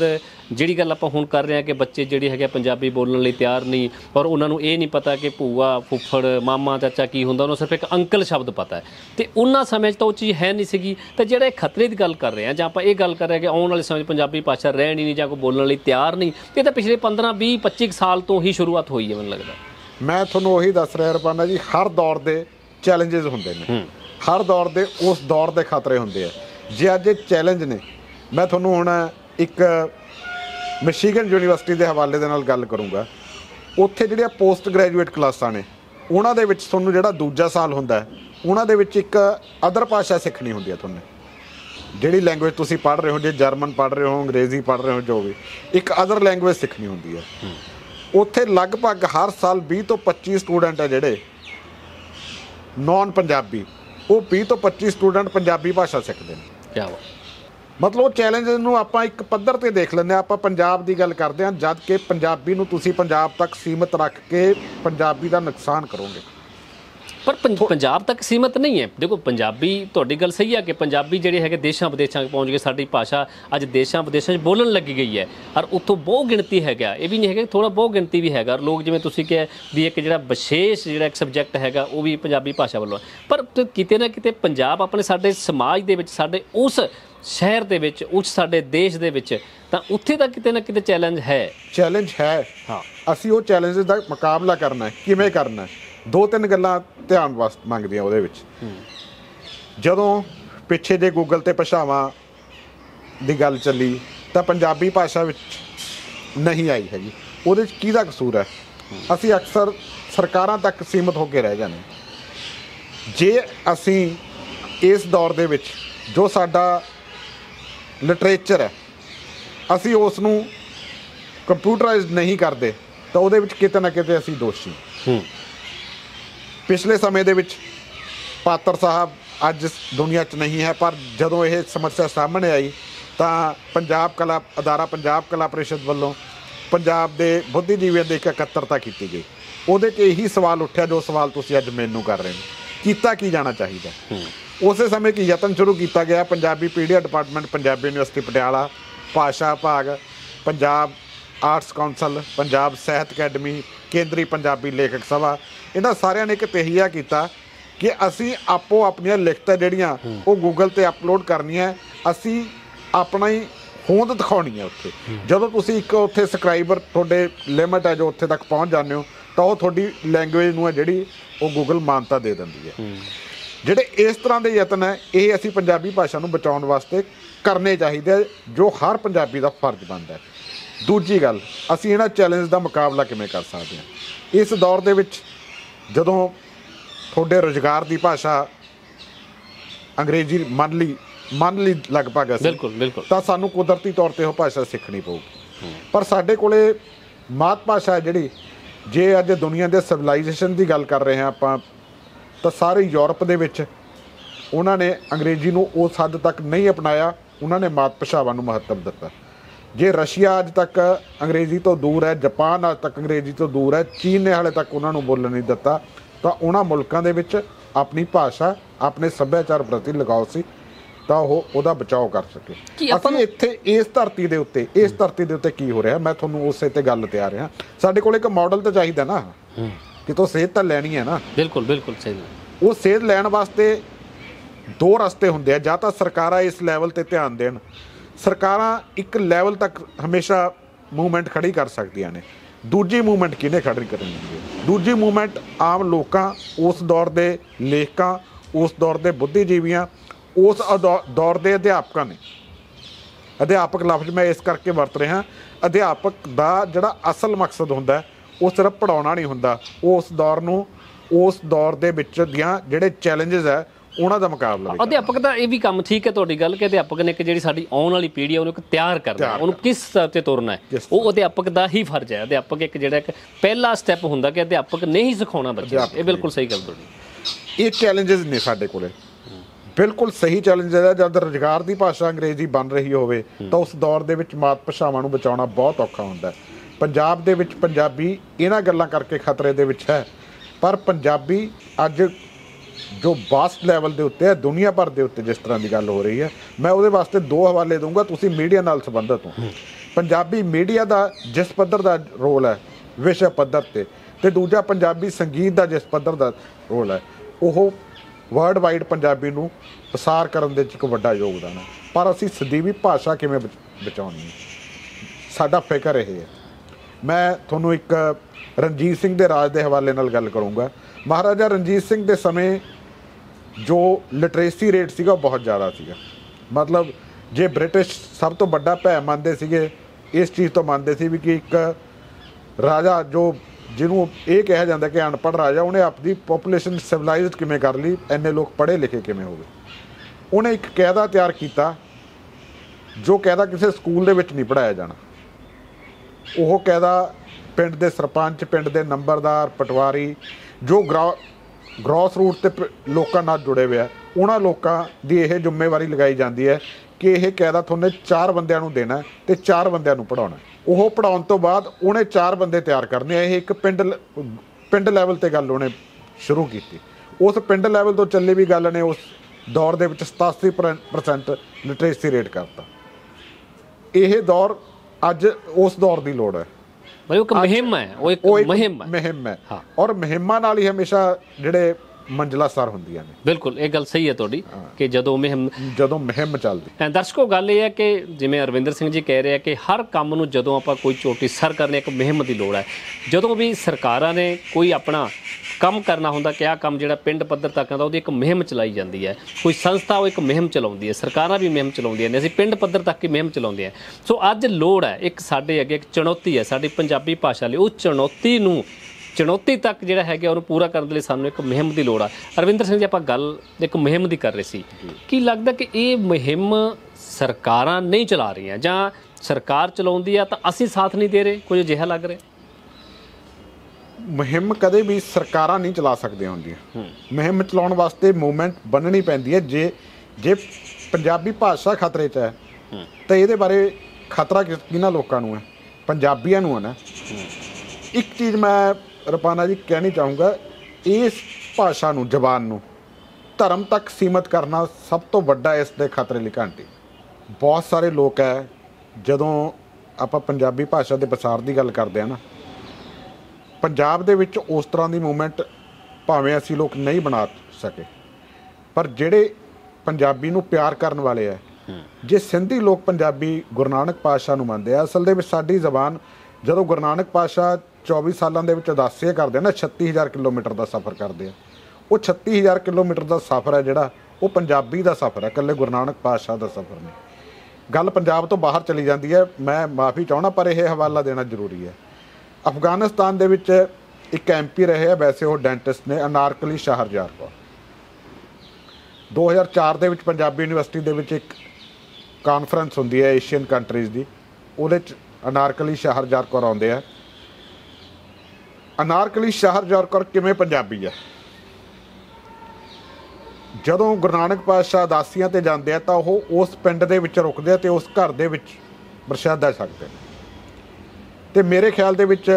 ਜਿਹੜੀ ਗੱਲ ਆਪਾਂ ਹੁਣ ਕਰ ਰਹੇ ਹਾਂ ਕਿ ਬੱਚੇ ਜਿਹੜੇ ਹੈਗੇ ਆ ਪੰਜਾਬੀ ਬੋਲਣ ਲਈ ਤਿਆਰ ਨਹੀਂ, ਔਰ ਉਹਨਾਂ ਨੂੰ ਇਹ ਨਹੀਂ ਪਤਾ ਕਿ ਭੂਆ, ਫੁੱਫੜ, ਮਾਮਾ, ਚਾਚਾ ਕੀ ਹੁੰਦਾ, ਉਹਨੂੰ ਸਿਰਫ ਇੱਕ ਅੰਕਲ ਸ਼ਬਦ ਪਤਾ ਹੈ। ਤੇ ਉਹਨਾਂ ਸਮੇਂ 'ਚ ਤਾਂ ਉਹ ਚੀਜ਼ ਹੈ ਨਹੀਂ ਸੀਗੀ। ਤੇ ਜਿਹੜਾ ਇਹ ਖਤਰੇ ਦੀ ਗੱਲ ਕਰ ਰਹੇ ਹਾਂ, ਜਾਂ ਆਪਾਂ ਇਹ ਗੱਲ ਕਰ ਰਹੇ ਹਾਂ ਕਿ ਆਉਣ ਵਾਲੇ ਸਮੇਂ 'ਚ ਪੰਜਾਬੀ ਭਾਸ਼ਾ ਰਹਿਣੀ ਨਹੀਂ, ਜਾਂ ਕੋਈ ਬੋਲਣ ਲਈ ਤਿਆਰ ਨਹੀਂ, ਇਹ ਤਾਂ ਪਿਛਲੇ 15 20 25 ਸਾਲ ਤੋਂ ਹੀ ਸ਼ੁਰੂਆਤ ਹੋਈ ਹੈ, ਮੈਨੂੰ ਲੱਗਦਾ। ਮੈਂ ਤੁਹਾਨੂੰ ਉਹੀ ਦੱਸ ਰਿਹਾ ਰਪਾਨਾ ਜੀ ਹਰ ਦੌਰ ਦੇ ਚੈਲੰਜਸ ਹੁੰਦੇ ਨੇ। ਹਰ ਦੌਰ ਦੇ ਉਸ ਦੌਰ ਦੇ ਖਤਰੇ ਹੁੰਦੇ ਆ। ਜੇ ਅੱਜ ਇਹ ਚੈਲੰਜ ਨੇ ਮੈਂ ਤੁਹਾਨੂੰ ਹੁਣ ਇੱਕ ਮਿਸ਼ੀਗਨ ਯੂਨੀਵਰਸਿਟੀ ਦੇ ਹਵਾਲੇ ਦੇ ਨਾਲ ਗੱਲ ਕਰੂੰਗਾ। ਉੱਥੇ ਜਿਹੜੀਆਂ ਪੋਸਟ ਗ੍ਰੈਜੂਏਟ ਕਲਾਸਾਂ ਨੇ ਉਹਨਾਂ ਦੇ ਵਿੱਚ ਤੁਹਾਨੂੰ ਜਿਹੜਾ ਦੂਜਾ ਸਾਲ ਹੁੰਦਾ ਉਹਨਾਂ ਦੇ ਵਿੱਚ ਇੱਕ ਅਦਰ ਭਾਸ਼ਾ ਸਿੱਖਣੀ ਹੁੰਦੀ ਹੈ ਤੁਹਾਨੂੰ। ਜਿਹੜੀ ਲੈਂਗੁਏਜ ਤੁਸੀਂ ਪੜ੍ਹ ਰਹੇ ਹੋ ਜੇ ਜਰਮਨ ਪੜ੍ਹ ਰਹੇ ਹੋ ਅੰਗਰੇਜ਼ੀ ਪੜ੍ਹ ਰਹੇ ਹੋ ਜੋ ਵੀ ਇੱਕ ਅਦਰ ਲੈਂਗੁਏਜ ਸਿੱਖਣੀ ਹੁੰਦੀ ਹੈ। ਉੱਥੇ ਲਗਭਗ ਹਰ ਸਾਲ 20 ਤੋਂ 25 ਸਟੂਡੈਂਟ ਆ ਜਿਹੜੇ ਨਾਨ ਪੰਜਾਬੀ। ਉਹ 20 ਤੋਂ 25 ਸਟੂਡੈਂਟ ਪੰਜਾਬੀ ਭਾਸ਼ਾ ਸਿੱਖਦੇ ਨੇ। ਕੀ ਬਾਤ। ਮਤਲਬ ਉਹ ਚੈਲੰਜ ਨੂੰ ਆਪਾਂ ਇੱਕ ਪੱਧਰ ਤੇ ਦੇਖ ਲੈਂਦੇ ਹਾਂ। ਆਪਾਂ ਪੰਜਾਬ ਦੀ ਗੱਲ ਕਰਦੇ ਹਾਂ ਜਦ ਕਿ ਪੰਜਾਬੀ ਨੂੰ ਤੁਸੀਂ ਪੰਜਾਬ ਤੱਕ ਸੀਮਿਤ ਰੱਖ ਕੇ ਪੰਜਾਬੀ ਦਾ ਨੁਕਸਾਨ ਕਰੋਗੇ। ਪਰ ਪੰਜ- ਪੰਜਾਬ ਤੱਕ ਸੀਮਤ ਨਹੀਂ ਹੈ। ਦੇਖੋ ਪੰਜਾਬੀ ਤੁਹਾਡੀ ਗੱਲ ਸਹੀ ਹੈ ਕਿ ਪੰਜਾਬੀ ਜਿਹੜੇ ਹੈਗੇ ਦੇਸ਼ਾਂ ਵਿਦੇਸ਼ਾਂ 'ਚ ਪਹੁੰਚ ਗਏ ਸਾਡੀ ਭਾਸ਼ਾ ਅੱਜ ਦੇਸ਼ਾਂ ਵਿਦੇਸ਼ਾਂ 'ਚ ਬੋਲਣ ਲੱਗੀ ਗਈ ਹੈ। ਔਰ ਉੱਥੋਂ ਬਹੁ ਗਿਣਤੀ ਹੈਗਾ ਇਹ ਵੀ ਨਹੀਂ ਹੈਗਾ ਥੋੜਾ ਬਹੁ ਗਿਣਤੀ ਵੀ ਹੈਗਾ। ਔਰ ਲੋਕ ਜਿਵੇਂ ਤੁਸੀਂ ਕਿਹਾ ਵੀ ਇੱਕ ਜਿਹੜਾ ਵਿਸ਼ੇਸ਼ ਜਿਹੜਾ ਇੱਕ ਸਬਜੈਕਟ ਹੈਗਾ ਉਹ ਵੀ ਪੰਜਾਬੀ ਭਾਸ਼ਾ ਵੱਲੋਂ। ਪਰ ਕਿਤੇ ਨਾ ਕਿਤੇ ਪੰਜਾਬ ਆਪਣੇ ਸਾਡੇ ਸਮਾਜ ਦੇ ਵਿੱਚ ਸਾਡੇ ਉਸ ਸ਼ਹਿਰ ਦੇ ਵਿੱਚ ਉਸ ਸਾਡੇ ਦੇਸ਼ ਦੇ ਵਿੱਚ ਤਾਂ ਉੱਥੇ ਤਾਂ ਕਿਤੇ ਨਾ ਕਿਤੇ ਚੈਲੰਜ ਹੈ। ਚੈਲੰਜ ਹੈ। ਹਾਂ। ਅਸੀਂ ਉਹ ਚੈਲੰਜ ਦਾ ਮੁਕਾਬਲਾ ਕਰਨਾ ਹੈ। ਕਿਵੇਂ ਕਰਨਾ ਹੈ? ਦੋ ਤਿੰਨ ਗੱਲਾਂ ਧਿਆਨ ਵਾਸਤੇ ਮੰਗਦੀਆਂ ਉਹਦੇ ਵਿੱਚ। ਜਦੋਂ ਪਿੱਛੇ ਜੇ ਗੂਗਲ ਤੇ ਭਾਸ਼ਾਵਾਂ ਦੀ ਗੱਲ ਚੱਲੀ, ਤਾਂ ਪੰਜਾਬੀ ਭਾਸ਼ਾ ਵਿੱਚ ਨਹੀਂ ਆਈ ਹੈਗੀ। ਉਹਦੇ ਵਿੱਚ ਕਿਹਦਾ ਕਸੂਰ ਹੈ? ਅਸੀਂ ਅਕਸਰ ਸਰਕਾਰਾਂ ਤੱਕ ਸੀਮਤ ਹੋ ਕੇ ਰਹਿ ਜਾਂਦੇ ਜੇ ਅਸੀਂ ਇਸ ਦੌਰ ਦੇ ਵਿੱਚ ਜੋ ਸਾਡਾ ਲਿਟਰੇਚਰ ਹੈ, ਅਸੀਂ ਉਸ ਨੂੰ ਕੰਪਿਊਟਰਾਈਜ਼ਡ ਨਹੀਂ ਕਰਦੇ, ਤਾਂ ਉਹਦੇ ਵਿੱਚ ਕਿਤੇ ਨਾ ਕਿਤੇ ਅਸੀਂ ਦੋਸ਼ੀ ਹੂੰ। ਪਿਛਲੇ ਸਮੇਂ ਦੇ ਵਿੱਚ ਪਾਤਰ ਸਾਹਿਬ ਅੱਜ ਦੁਨੀਆ 'ਚ ਨਹੀਂ ਹੈ ਪਰ ਜਦੋਂ ਇਹ ਸਮੱਸਿਆ ਸਾਹਮਣੇ ਆਈ ਤਾਂ ਪੰਜਾਬ ਕਲਾ ਅਦਾਰਾ ਪੰਜਾਬ ਕਲਾ ਪ੍ਰੀਸ਼ਦ ਵੱਲੋਂ ਪੰਜਾਬ ਦੇ ਬੁੱਧੀਜੀਵੀਆਂ ਦੀ ਇੱਕ ਇਕੱਤਰਤਾ ਕੀਤੀ ਗਈ। ਉਹਦੇ 'ਚ ਇਹੀ ਸਵਾਲ ਉੱਠਿਆ ਜੋ ਸਵਾਲ ਤੁਸੀਂ ਅੱਜ ਮੈਨੂੰ ਕਰ ਰਹੇ ਹੋ। ਕੀਤਾ ਕੀ ਜਾਣਾ ਚਾਹੀਦਾ? ਉਸੇ ਸਮੇਂ ਕੀ ਯਤਨ ਸ਼ੁਰੂ ਕੀਤਾ ਗਿਆ? Punjabipedia department Punjabi university Patiala ਭਾਸ਼ਾ ਭਾਗ ਪੰਜਾਬ ਆਰਟਸ ਕਾਉਂਸਲ ਪੰਜਾਬ ਸਾਹਿਤ ਅਕੈਡਮੀ ਕੇਂਦਰੀ ਪੰਜਾਬੀ ਲੇਖਕ ਸਭਾ। ਇਹਨਾਂ ਸਾਰਿਆਂ ਨੇ ਇੱਕ ਤਹੀਆ ਕੀਤਾ ਕਿ ਅਸੀਂ ਆਪੋ ਆਪਣੀਆਂ ਲਿਖਤਾਂ ਜਿਹੜੀਆਂ ਉਹ ਗੂਗਲ ਤੇ ਅਪਲੋਡ ਕਰਨੀਆਂ ਅਸੀਂ ਆਪਣਾ ਹੀ ਹੋਂਦ ਦਿਖਾਉਣੀ ਹੈ ਉੱਥੇ। ਜਦੋਂ ਤੁਸੀਂ ਇੱਕ ਉੱਥੇ ਸਬਸਕ੍ਰਾਈਬਰ ਤੁਹਾਡੇ ਲਿਮਟ ਹੈ ਜੋ ਉੱਥੇ ਤੱਕ ਪਹੁੰਚ ਜਾਂਦੇ ਹੋ ਤਾਂ ਉਹ ਤੁਹਾਡੀ ਲੈਂਗੁਏਜ ਨੂੰ ਹੈ ਜਿਹੜੀ ਉਹ ਗੂਗਲ ਮਾਨਤਾ ਦੇ ਦਿੰਦੀ ਹੈ। ਜਿਹੜੇ ਇਸ ਤਰ੍ਹਾਂ ਦੇ ਯਤਨ ਹੈ ਇਹ ਅਸੀਂ ਪੰਜਾਬੀ ਭਾਸ਼ਾ ਨੂੰ ਬਚਾਉਣ ਵਾਸਤੇ ਕਰਨੇ ਚਾਹੀਦੇ ਜੋ ਹਰ ਪੰਜਾਬੀ ਦਾ ਫਰਜ਼ ਬਣਦਾ ਹੈ। ਦੂਜੀ ਗੱਲ ਅਸੀਂ ਇਹਨਾਂ ਚੈਲੰਜ ਦਾ ਮੁਕਾਬਲਾ ਕਿਵੇਂ ਕਰ ਸਕਦੇ ਹਾਂ? ਇਸ ਦੌਰ ਦੇ ਵਿੱਚ ਜਦੋਂ ਤੁਹਾਡੇ ਰੋਜ਼ਗਾਰ ਦੀ ਭਾਸ਼ਾ ਅੰਗਰੇਜ਼ੀ ਮੰਨ ਲਈ ਮੰਨ ਲਈ ਲਗਭਗ ਅਸੀਂ ਬਿਲਕੁਲ ਬਿਲਕੁਲ। ਤਾਂ ਸਾਨੂੰ ਕੁਦਰਤੀ ਤੌਰ ਤੇ ਉਹ ਭਾਸ਼ਾ ਸਿੱਖਣੀ ਪਊਗੀ। ਪਰ ਸਾਡੇ ਕੋਲੇ ਮਾਤ ਭਾਸ਼ਾ ਹੈ ਜਿਹੜੀ ਜੇ ਅੱਜ ਦੁਨੀਆ ਦੇ ਸਿਵਲਾਈਜੇਸ਼ਨ ਦੀ ਗੱਲ ਕਰ ਰਹੇ ਹਾਂ ਆਪਾਂ ਤਾਂ ਸਾਰੇ ਯੂਰਪ ਦੇ ਵਿੱਚ ਉਹਨਾਂ ਨੇ ਅੰਗਰੇਜ਼ੀ ਨੂੰ ਉਸ ਹੱਦ ਤੱਕ ਨਹੀਂ ਅਪਣਾਇਆ ਉਹਨਾਂ ਨੇ ਮਾਤ ਭਾਸ਼ਾਵਾਂ ਨੂੰ ਮਹੱਤਵ ਦਿੱਤਾ। ਜੇ ਰਸ਼ੀਆ ਅੱਜ ਤੱਕ ਅੰਗਰੇਜ਼ੀ ਤੋਂ ਦੂਰ ਹੈ ਜਾਪਾਨ ਅੱਜ ਤੱਕ ਅੰਗਰੇਜ਼ੀ ਤੋਂ ਦੂਰ ਹੈ ਚੀਨ ਨੇ ਹਾਲੇ ਤੱਕ ਉਹਨਾਂ ਨੂੰ ਬੋਲਣ ਨਹੀਂ ਦਿੱਤਾ ਤਾਂ ਉਹਨਾਂ ਮੁਲਕਾਂ ਦੇ ਵਿੱਚ ਆਪਣੀ ਭਾਸ਼ਾ ਆਪਣੇ ਸੱਭਿਆਚਾਰ ਪ੍ਰਤੀ ਲਗਾਓ ਸੀ ਤਾਂ ਉਹ ਉਹਦਾ ਬਚਾਓ ਕਰ ਸਕੇ। ਕੀ ਅਸੀਂ ਇੱਥੇ ਇਸ ਧਰਤੀ ਦੇ ਉੱਤੇ ਇਸ ਧਰਤੀ ਦੇ ਉੱਤੇ ਕੀ ਹੋ ਰਿਹਾ? ਮੈਂ ਤੁਹਾਨੂੰ ਉਸੇ ਤੇ ਗੱਲ ਤੇ ਆ ਰਿਹਾ। ਸਾਡੇ ਕੋਲ ਇੱਕ ਮਾਡਲ ਤਾਂ ਚਾਹੀਦਾ ਨਾ। ਕਿਤੋਂ ਸੇਧ ਤਾਂ ਲੈਣੀ ਹੈ ਨਾ। ਬਿਲਕੁਲ ਬਿਲਕੁਲ ਸਹੀ ਉਹ ਸੇਧ ਲੈਣ ਵਾਸਤੇ ਦੋ ਰਸਤੇ ਹੁੰਦੇ ਆ। ਜਾਂ ਤਾਂ ਸਰਕਾਰਾਂ ਇਸ ਲੈਵਲ ਤੇ ਧਿਆਨ ਦੇਣ ਸਰਕਾਰਾਂ ਇੱਕ ਲੈਵਲ ਤੱਕ ਹਮੇਸ਼ਾ ਮੂਵਮੈਂਟ ਖੜੀ ਕਰ ਸਕਦੀਆਂ ਨੇ। ਦੂਜੀ ਮੂਵਮੈਂਟ ਕਿਹਨੇ ਖੜੀ ਕਰਨੀ ਹੈ? ਦੂਜੀ ਮੂਵਮੈਂਟ ਆਮ ਲੋਕਾਂ, ਉਸ ਦੌਰ ਦੇ ਲੇਖਕਾਂ, ਉਸ ਦੌਰ ਦੇ ਬੁੱਧੀਜੀਵੀਆਂ, ਉਸ ਅਦੌ- ਦੌਰ ਦੇ ਅਧਿਆਪਕਾਂ ਨੇ। ਅਧਿਆਪਕ ਲਫ਼ਜ਼ ਮੈਂ ਇਸ ਕਰਕੇ ਵਰਤ ਰਿਹਾ, ਅਧਿਆਪਕ ਦਾ ਜਿਹੜਾ ਅਸਲ ਮਕਸਦ ਹੁੰਦਾ ਉਹ ਸਿਰਫ ਪੜਾਉਣਾ ਨਹੀਂ ਹੁੰਦਾ। ਉਹ ਉਸ ਦੌਰ ਨੂੰ, ਉਸ ਦੌਰ ਦੇ ਵਿੱਚ ਦੀਆਂ ਜਿਹੜੇ ਚੈਲੰਜਸ ਹੈ ਉਹਨਾਂ ਦਾ ਮੁਕਾਬਲਾ ਵੀ ਅਧਿਆਪਕ ਦਾ ਇਹ ਵੀ ਕੰਮ ਠੀਕ ਹੈ ਤੁਹਾਡੀ ਗੱਲ ਕਿ ਅਧਿਆਪਕ ਨੇ ਇੱਕ ਜਿਹੜੀ ਸਾਡੀ ਆਉਣ ਵਾਲੀ ਪੀੜ੍ਹੀ ਹੈ ਉਹਨੂੰ ਇੱਕ ਤਿਆਰ ਕਰਨਾ ਉਹਨੂੰ ਕਿਸ ਤੇ ਤੁਰਨਾ ਹੈ। ਉਹ ਅਧਿਆਪਕ ਦਾ ਹੀ ਫਰਜ਼ ਹੈ। ਅਧਿਆਪਕ ਇੱਕ ਜਿਹੜਾ ਇੱਕ ਪਹਿਲਾ ਸਟੈਪ ਹੁੰਦਾ ਕਿ ਅਧਿਆਪਕ ਨੇ ਹੀ ਸਿਖਾਉਣਾ ਬੱਚੇ। ਇਹ ਬਿਲਕੁਲ ਸਹੀ ਗੱਲ ਤੁਹਾਡੀ। ਇਹ ਚੈਲੰਜਸ ਨੇ ਸਾਡੇ ਕੋਲੇ। ਬਿਲਕੁਲ ਸਹੀ ਚੈਲੰਜ ਹੈ ਜਦ ਰੁਜ਼ਗਾਰ ਦੀ ਭਾਸ਼ਾ ਅੰਗਰੇਜ਼ੀ ਬਣ ਰਹੀ ਹੋਵੇ ਤਾਂ ਉਸ ਦੌਰ ਦੇ ਵਿੱਚ ਮਾਤ ਭਾਸ਼ਾਵਾਂ ਨੂੰ ਬਚਾਉਣਾ ਬਹੁਤ ਔਖਾ ਹੁੰਦਾ ਹੈ। ਪੰਜਾਬ ਦੇ ਵਿੱਚ ਪੰਜਾਬੀ ਇਹਨਾਂ ਗੱਲਾਂ ਕਰਕੇ ਖਤਰੇ ਦੇ ਵਿੱਚ ਹੈ। ਪਰ ਪੰਜਾਬੀ ਅੱਜ ਜੋ ਬਾਸਟ ਲੈਵਲ ਦੇ ਉੱਤੇ ਹੈ ਦੁਨੀਆ ਭਰ ਦੇ ਉੱਤੇ ਜਿਸ ਤਰ੍ਹਾਂ ਦੀ ਗੱਲ ਹੋ ਰਹੀ ਹੈ ਮੈਂ ਉਹਦੇ ਵਾਸਤੇ ਦੋ ਹਵਾਲੇ ਦਊਂਗਾ ਤੁਸੀਂ ਮੀਡੀਆ ਨਾਲ ਸੰਬੰਧਿਤ ਹੋ। ਪੰਜਾਬੀ ਮੀਡੀਆ ਦਾ ਜਿਸ ਪੱਧਰ ਦਾ ਰੋਲ ਹੈ ਵਿਸ਼ਵ ਪੱਧਰ ਤੇ ਤੇ ਦੂਜਾ ਪੰਜਾਬੀ ਸੰਗੀਤ ਦਾ ਜਿਸ ਪੱਧਰ ਦਾ ਰੋਲ ਹੈ ਉਹ ਵਰਲਡ ਵਾਈਡ ਪੰਜਾਬੀ ਨੂੰ ਪਸਾਰ ਕਰਨ ਦੇ ਵਿੱਚ ਇੱਕ ਵੱਡਾ ਯੋਗਦਾਨ ਹੈ। ਪਰ ਅਸੀਂ ਸਦੀਵੀ ਭਾਸ਼ਾ ਕਿਵੇਂ ਬਚ- ਬਚਾਉਣੀ ਸਾਡਾ ਫਿਕਰ ਇਹ ਹੈ। ਮੈਂ ਤੁਹਾਨੂੰ ਇੱਕ ਰਣਜੀਤ ਸਿੰਘ ਦੇ ਰਾਜ ਦੇ ਹਵਾਲੇ ਨਾਲ ਗੱਲ ਕਰੂੰਗਾ। ਮਹਾਰਾਜਾ ਰਣਜੀਤ ਸਿੰਘ ਦੇ ਸਮੇਂ ਜੋ ਲਿਟਰੇਸੀ ਰੇਟ ਸੀਗਾ ਉਹ ਬਹੁਤ ਜ਼ਿਆਦਾ ਸੀਗਾ। ਮਤਲਬ ਜੇ ਬ੍ਰਿਟਿਸ਼ ਸਭ ਤੋਂ ਵੱਡਾ ਭੈ ਮੰਨਦੇ ਸੀਗੇ, ਇਸ ਚੀਜ਼ ਤੋਂ ਮੰਨਦੇ ਸੀ ਵੀ ਕਿ ਇੱਕ ਰਾਜਾ ਜੋ ਜਿਹਨੂੰ ਇਹ ਕਿਹਾ ਜਾਂਦਾ ਕਿ ਅਨਪੜ੍ਹ ਰਾਜਾ, ਉਹਨੇ ਆਪਣੀ ਪੋਪੂਲੇਸ਼ਨ ਸਿਵਲਾਈਜ਼ਡ ਕਿਵੇਂ ਕਰ ਲਈ ਐਨੇ ਲੋਕ ਪੜ੍ਹੇ ਲਿਖੇ ਕਿਵੇਂ ਹੋ ਗਏ ਉਹਨੇ ਇੱਕ ਕਾਇਦਾ ਤਿਆਰ ਕੀਤਾ, ਜੋ ਕਾਇਦਾ ਕਿਸੇ ਸਕੂਲ ਦੇ ਵਿੱਚ ਨਹੀਂ ਪੜਾਇਆ ਜਾਣਾ। ਉਹ ਕਾਇਦਾ ਪਿੰਡ ਦੇ ਸਰਪੰਚ, ਪਿੰਡ ਦੇ ਨੰਬਰਦਾਰ, ਪਟਵਾਰੀ ਜੋ ਗ੍ਰੋਸ ਰੂਟ ਤੇ ਪ- ਲੋਕਾਂ ਨਾਲ ਜੁੜੇ ਹੋਏ ਆ, ਉਹਨਾਂ ਲੋਕਾਂ ਦੀ ਇਹ ਜ਼ਿੰਮੇਵਾਰੀ ਲਗਾਈ ਜਾਂਦੀ ਹੈ ਕਿ ਇਹ ਕਾਇਦਾ ਤੁਹਾਨੂੰ ਚਾਰ ਬੰਦਿਆਂ ਨੂੰ ਦੇਣਾ ਹੈ ਤੇ ਚਾਰ ਬੰਦਿਆਂ ਨੂੰ ਪੜਾਉਣਾ ਉਹ ਪੜਾਉਣ ਤੋਂ ਬਾਅਦ ਉਹਨੇ ਚਾਰ ਬੰਦੇ ਤਿਆਰ ਕਰਨੇ ਆ। ਇਹ ਇੱਕ ਪਿੰਡ ਲ- ਪਿੰਡ ਲੈਵਲ ਤੇ ਗੱਲ ਉਹਨੇ ਸ਼ੁਰੂ ਕੀਤੀ। ਉਸ ਪਿੰਡ ਲੈਵਲ ਤੋਂ ਚੱਲੀ ਵੀ ਗੱਲ ਨੇ, ਉਸ ਦੌਰ ਦੇ ਵਿੱਚ 87% ਲਿਟਰੇਸੀ ਰੇਟ ਕਰਤਾ। ਇਹ ਦੌਰ ਅੱਜ ਉਸ ਦੌਰ ਦੀ ਲੋੜ ਹੈ। ਮਤਲਬ ਇੱਕ ਮੁਹਿੰਮ ਹੈ ਉਹ ਇੱਕ ਮੁਹਿੰਮ ਹੈ ਮੁਹਿੰਮ ਹੈ ਹਾਂ। ਔਰ ਮੁਹਿੰਮਾਂ ਨਾਲ ਹੀ ਹਮੇਸ਼ਾ ਜਿਹੜੇ ਮੰਜ਼ਲਾ ਸਰ ਹੁੰਦੀਆਂ ਨੇ। ਬਿਲਕੁਲ ਇਹ ਗੱਲ ਸਹੀ ਹੈ ਤੁਹਾਡੀ ਕਿ ਜਦੋਂ ਮੁਹਿੰਮ ਜਦੋਂ ਮੁਹਿੰਮ ਚੱਲਦੀ। ਦਰਸ਼ਕੋ ਗੱਲ ਇਹ ਹੈ ਕਿ ਜਿਵੇਂ ਅਰਵਿੰਦਰ ਸਿੰਘ ਜੀ ਕਹਿ ਰਹੇ ਆ ਕਿ ਹਰ ਕੰਮ ਨੂੰ ਜਦੋਂ ਆਪਾਂ ਕੋਈ ਚੋਟੀ ਸਰ ਕਰਨੇ ਇੱਕ ਮੁਹਿੰਮ ਦੀ ਲੋੜ ਹੈ। ਜਦੋਂ ਵੀ ਸਰਕਾਰਾਂ ਨੇ ਕੋਈ ਆਪਣਾ ਕੰਮ ਕਰਨਾ ਹੁੰਦਾ ਕਿ ਆਹ ਕੰਮ ਜਿਹੜਾ ਪਿੰਡ ਪੱਧਰ ਤੱਕ ਆਉਂਦਾ ਉਹਦੀ ਇੱਕ ਮੁਹਿੰਮ ਚਲਾਈ ਜਾਂਦੀ ਹੈ। ਕੋਈ ਸੰਸਥਾ ਉਹ ਇੱਕ ਮੁਹਿੰਮ ਚਲਾਉਂਦੀ ਹੈ ਸਰਕਾਰਾਂ ਵੀ ਮੁਹਿੰਮ ਚਲਾਉਂਦੀਆਂ ਨੇ। ਅਸੀਂ ਪਿੰਡ ਪੱਧਰ ਤੱਕ ਹੀ ਮੁਹਿੰਮ ਚਲਾਉਂਦੇ ਆ ਸੋ ਅੱਜ ਲੋੜ ਹੈ ਇੱਕ ਸਾਡੇ ਅੱਗੇ ਇੱਕ ਚੁਣੌਤੀ ਹੈ ਸਾਡੀ ਪੰਜਾਬੀ ਭਾਸ਼ਾ ਲਈ। ਉਹ ਚੁਣੌਤੀ ਨੂੰ ਚੁਣੌਤੀ ਤੱਕ ਜਿਹੜਾ ਹੈਗਾ ਉਹਨੂੰ ਪੂਰਾ ਕਰਨ ਦੇ ਲਈ ਸਾਨੂੰ ਇੱਕ ਮੁਹਿੰਮ ਦੀ ਲੋੜ ਆ। ਅਰਵਿੰਦਰ ਸਿੰਘ ਜੀ ਆਪਾਂ ਗੱਲ ਇੱਕ ਮੁਹਿੰਮ ਦੀ ਕਰ ਰਹੇ ਸੀ। ਕੀ ਲੱਗਦਾ ਕਿ ਇਹ ਮੁਹਿੰਮ ਸਰਕਾਰਾਂ ਨਹੀਂ ਚਲਾ ਰਹੀਆਂ ਜਾਂ ਸਰਕਾਰ ਚਲਾਉਂਦੀ ਆ ਤਾਂ ਅਸੀਂ ਸਾਥ ਨਹੀਂ ਦੇ ਰਹੇ? ਕੁਝ ਅਜਿਹਾ ਲੱਗ ਰਿਹਾ? ਮੁਹਿੰਮ ਕਦੇ ਵੀ ਸਰਕਾਰਾਂ ਨਹੀਂ ਚਲਾ ਸਕਦੀਆਂ ਹੁੰਦੀਆਂ। ਮੁਹਿੰਮ ਚਲਾਉਣ ਵਾਸਤੇ ਮੂਵਮੈਂਟ ਬਣਨੀ ਪੈਂਦੀ ਹੈ। ਜੇ ਜੇ ਪੰਜਾਬੀ ਭਾਸ਼ਾ ਖਤਰੇ 'ਚ ਹੈ ਤਾਂ ਇਹਦੇ ਬਾਰੇ ਖਤਰਾ ਕਿਹਨਾਂ ਲੋਕਾਂ ਨੂੰ ਹੈ? ਪੰਜਾਬੀਆਂ ਨੂੰ ਹੈ ਨਾ। ਇੱਕ ਚੀਜ਼ ਮੈਂ ਰਪਾਨਾ ਜੀ ਕਹਿਣੀ ਚਾਹੂੰਗਾ ਇਸ ਭਾਸ਼ਾ ਨੂੰ ਜ਼ਬਾਨ ਨੂੰ ਧਰਮ ਤੱਕ ਸੀਮਤ ਕਰਨਾ ਸਭ ਤੋਂ ਵੱਡਾ ਇਸ ਦੇ ਖਤਰੇ ਲਈ ਘੰਟੀ। ਬਹੁਤ ਸਾਰੇ ਲੋਕ ਹੈ ਜਦੋਂ ਆਪਾਂ ਪੰਜਾਬੀ ਭਾਸ਼ਾ ਦੇ ਪ੍ਰਸਾਰ ਦੀ ਗੱਲ ਕਰਦੇ ਆ ਨਾ ਪੰਜਾਬ ਦੇ ਵਿੱਚ ਉਸ ਤਰ੍ਹਾਂ ਦੀ ਮੂਵਮੈਂਟ ਭਾਵੇਂ ਅਸੀਂ ਲੋਕ ਨਹੀਂ ਬਣਾ ਸਕੇ ਪਰ ਜਿਹੜੇ ਪੰਜਾਬੀ ਨੂੰ ਪਿਆਰ ਕਰਨ ਵਾਲੇ ਆ ਜੇ ਸਿੰਧੀ ਲੋਕ ਪੰਜਾਬੀ ਗੁਰੂ ਨਾਨਕ ਪਾਤਸ਼ਾਹ ਨੂੰ ਮੰਨਦੇ ਆ ਅਸਲ ਦੇ ਵਿੱਚ ਸਾਡੀ ਜ਼ਬਾਨ ਜਦੋਂ ਗੁਰੂ ਨਾਨਕ ਪਾਤਸ਼ਾਹ 24 ਸਾਲਾਂ ਦੇ ਵਿੱਚ ਉਦਾਸੀਆਂ ਕਰਦੇ ਆ ਨਾ 36000 ਕਿਲੋਮੀਟਰ ਦਾ ਸਫ਼ਰ ਕਰਦੇ ਆ। ਉਹ 36000 ਕਿਲੋਮੀਟਰ ਦਾ ਸਫ਼ਰ ਹੈ ਜਿਹੜਾ, ਉਹ ਪੰਜਾਬੀ ਦਾ ਸਫ਼ਰ ਹੈ, ਇਕੱਲੇ ਗੁਰੂ ਨਾਨਕ ਪਾਤਸ਼ਾਹ ਦਾ ਸਫ਼ਰ ਨਹੀਂ। ਗੱਲ ਪੰਜਾਬ ਤੋਂ ਬਾਹਰ ਚਲੀ ਜਾਂਦੀ ਹੈ, ਮੈਂ ਮਾਫੀ ਚਾਹਣਾ ਪਰ ਇਹ ਹਵਾਲਾ ਦੇਣਾ ਜ਼ਰੂਰੀ ਹੈ। ਅਫਗਾਨਿਸਤਾਨ ਦੇ ਵਿੱਚ ਇੱਕ ਐਮਪੀ ਰਹੇ ਆ, ਵੈਸੇ ਉਹ ਡੈਂਟਿਸਟ ਨੇ, ਅਨਾਰਕਲੀ ਸ਼ਾਹਰਜਾਰ ਕੌਰ 2004 ਦੇ ਵਿੱਚ ਪੰਜਾਬੀ ਯੂਨੀਵਰਸਿਟੀ ਦੇ ਵਿੱਚ ਇੱਕ ਕਾਨਫਰੰਸ ਹੁੰਦੀ ਹੈ ਏਸ਼ੀਅਨ ਕੰਟਰੀਜ਼ ਦੀ, ਉਹਦੇ ਚ ਅਨਾਰਕਲੀ ਸ਼ਾਹਰਜਾਰ ਕੌਰ ਆਉਂਦੇ ਆ। ਅਨਾਰਕਲੀ ਸ਼ਾਹਰ ਕੌਰ ਕਿਵੇਂ ਪੰਜਾਬੀ ਹੈ? ਜਦੋਂ ਗੁਰੂ ਨਾਨਕ ਪਾਤਸ਼ਾਹ ਦਾਸੀਆਂ ਤੇ ਜਾਂਦੇ ਆ ਤਾਂ ਉਹ ਉਸ ਪਿੰਡ ਦੇ ਵਿੱਚ ਰੁਕਦੇ ਆ ਤੇ ਉਸ ਘਰ ਦੇ ਵਿੱਚ ਪ੍ਰਸ਼ਾਦਾ ਛਕਦੇ ਨੇ ਤੇ ਮੇਰੇ ਖਿਆਲ ਦੇ ਵਿੱਚ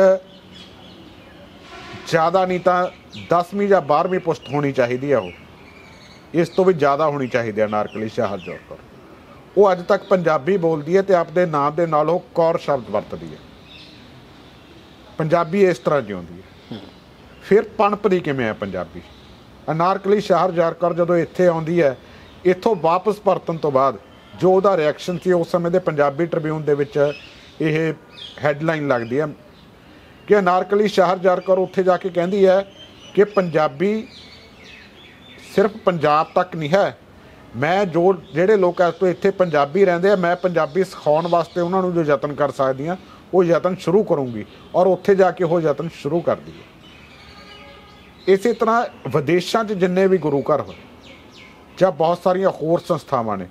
ਜ਼ਿਆਦਾ ਨਹੀਂ ਤਾਂ 10ਵੀਂ ਜਾਂ 12ਵੀਂ ਪੁਸਤ ਹੋਣੀ ਚਾਹੀਦੀ ਆ ਉਹ। ਇਸ ਤੋਂ ਵੀ ਜ਼ਿਆਦਾ ਹੋਣੀ ਚਾਹੀਦੀ ਹੈ ਨਾਰਕਲੀ ਸ਼ਾਹਰ ਜੋਕਰ ਉਹ ਅੱਜ ਤੱਕ ਪੰਜਾਬੀ ਬੋਲਦੀ ਹੈ ਤੇ ਆਪਦੇ ਨਾਮ ਦੇ ਨਾਲ ਉਹ ਕੌਰ ਸ਼ਬਦ ਵਰਤਦੀ ਹੈ। ਪੰਜਾਬੀ ਇਸ ਤਰ੍ਹਾਂ ਜਿਉਂਦੀ ਹੈ। ਫਿਰ ਪਣਪਦੀ ਕਿਵੇਂ ਹੈ ਪੰਜਾਬੀ? ਅਨਾਰਕਲੀ ਸ਼ਹਿਰ ਜਾਰਕਰ ਜਦੋਂ ਇੱਥੇ ਆਉਂਦੀ ਹੈ, ਇੱਥੋਂ ਵਾਪਸ ਪਰਤਣ ਤੋਂ ਬਾਅਦ ਜੋ ਉਹਦਾ ਰਿਐਕਸ਼ਨ ਸੀ, ਉਸ ਸਮੇਂ ਦੇ ਪੰਜਾਬੀ ਟ੍ਰਿਬਿਊਨ ਦੇ ਵਿੱਚ ਇਹ ਹੈਡਲਾਈਨ ਲੱਗਦੀ ਹੈ ਕਿ ਅਨਾਰਕਲੀ ਸ਼ਹਿਰ ਜਾਰਕਰ ਉੱਥੇ ਜਾ ਕੇ ਕਹਿੰਦੀ ਹੈ ਕਿ ਪੰਜਾਬੀ ਸਿਰਫ ਪੰਜਾਬ ਤੱਕ ਨਹੀਂ ਹੈ। ਮੈਂ ਜੋ ਜਿਹੜੇ ਲੋਕ ਇਸ ਤੋਂ ਇੱਥੇ ਪੰਜਾਬੀ ਰਹਿੰਦੇ ਆ, ਮੈਂ ਪੰਜਾਬੀ ਸਿਖਾਉਣ ਵਾਸਤੇ ਉਹਨਾਂ ਨੂੰ ਜੋ ਯਤਨ ਕਰ ਸਕਦੀ ਹਾਂ ਉਹ ਯਤਨ ਸ਼ੁਰੂ ਕਰੂੰਗੀ ਔਰ ਉੱਥੇ ਜਾ ਕੇ ਉਹ ਯਤਨ ਸ਼ੁਰੂ ਕਰਦੀ ਹੈ। ਇਸੇ ਤਰ੍ਹਾਂ ਵਿਦੇਸ਼ਾਂ 'ਚ ਜਿੰਨੇ ਵੀ ਗੁਰੂ ਘਰ ਹੋਏ ਜਾਂ ਬਹੁਤ ਸਾਰੀਆਂ ਹੋਰ ਸੰਸਥਾਵਾਂ ਨੇ,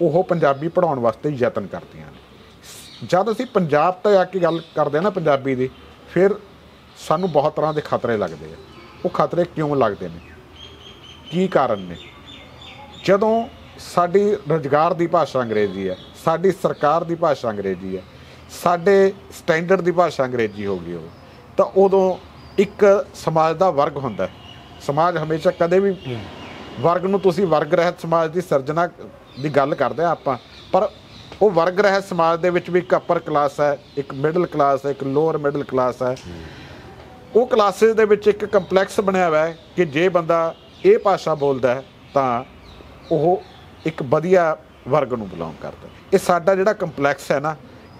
ਉਹ ਪੰਜਾਬੀ ਪੜਾਉਣ ਵਾਸਤੇ ਯਤਨ ਕਰਦੀਆਂ ਨੇ। ਜਦ ਅਸੀਂ ਪੰਜਾਬ ਤੇ ਆ ਕੇ ਗੱਲ ਕਰਦੇ ਆ ਨਾ ਪੰਜਾਬੀ ਦੀ, ਫਿਰ ਸਾਨੂੰ ਬਹੁਤ ਤਰ੍ਹਾਂ ਦੇ ਖਤਰੇ ਲੱਗਦੇ ਆ। ਉਹ ਖਤਰੇ ਕਿਉਂ ਲੱਗਦੇ ਨੇ? ਕੀ ਕਾਰਨ ਨੇ? ਜਦੋਂ ਸਾਡੀ ਰੁਜ਼ਗਾਰ ਦੀ ਭਾਸ਼ਾ ਅੰਗਰੇਜ਼ੀ ਹੈ, ਸਾਡੀ ਸਰਕਾਰ ਦੀ ਭਾਸ਼ਾ ਅੰਗਰੇਜ਼ੀ ਹੈ ਸਾਡੇ ਸਟੈਂਡਰਡ ਦੀ ਭਾਸ਼ਾ ਅੰਗਰੇਜ਼ੀ ਹੋ ਗਈ ਹੋਵੇ ਤਾਂ ਉਦੋਂ ਇੱਕ ਸਮਾਜ ਦਾ ਵਰਗ ਹੁੰਦਾ ਸਮਾਜ ਹਮੇਸ਼ਾ ਕਦੇ ਵੀ ਵਰਗ ਨੂੰ ਤੁਸੀਂ ਵਰਗ ਰਹਿਤ ਸਮਾਜ ਦੀ ਸਿਰਜਣਾ ਦੀ ਗੱਲ ਕਰਦੇ ਆ ਆਪਾਂ ਪਰ ਉਹ ਵਰਗ ਰਹਿਤ ਸਮਾਜ ਦੇ ਵਿੱਚ ਵੀ ਇੱਕ ਅਪਰ ਕਲਾਸ ਹੈ ਇੱਕ ਮਿਡਲ ਕਲਾਸ ਹੈ ਇੱਕ ਲੋਅਰ ਮਿਡਲ ਕਲਾਸ ਹੈ। ਉਹ ਕਲਾਸਿਸ ਦੇ ਵਿੱਚ ਇੱਕ ਕੰਪਲੈਕਸ ਬਣਿਆ ਹੋਇਆ ਹੈ ਕਿ ਜੇ ਬੰਦਾ ਇਹ ਭਾਸ਼ਾ ਬੋਲਦਾ ਹੈ ਤਾਂ ਉਹ ਇੱਕ ਵਧੀਆ ਵਰਗ ਨੂੰ ਬਿਲੋਂਗ ਕਰਦਾ। ਇਹ ਸਾਡਾ ਜਿਹੜਾ ਕੰਪਲੈਕਸ ਹੈ ਨਾ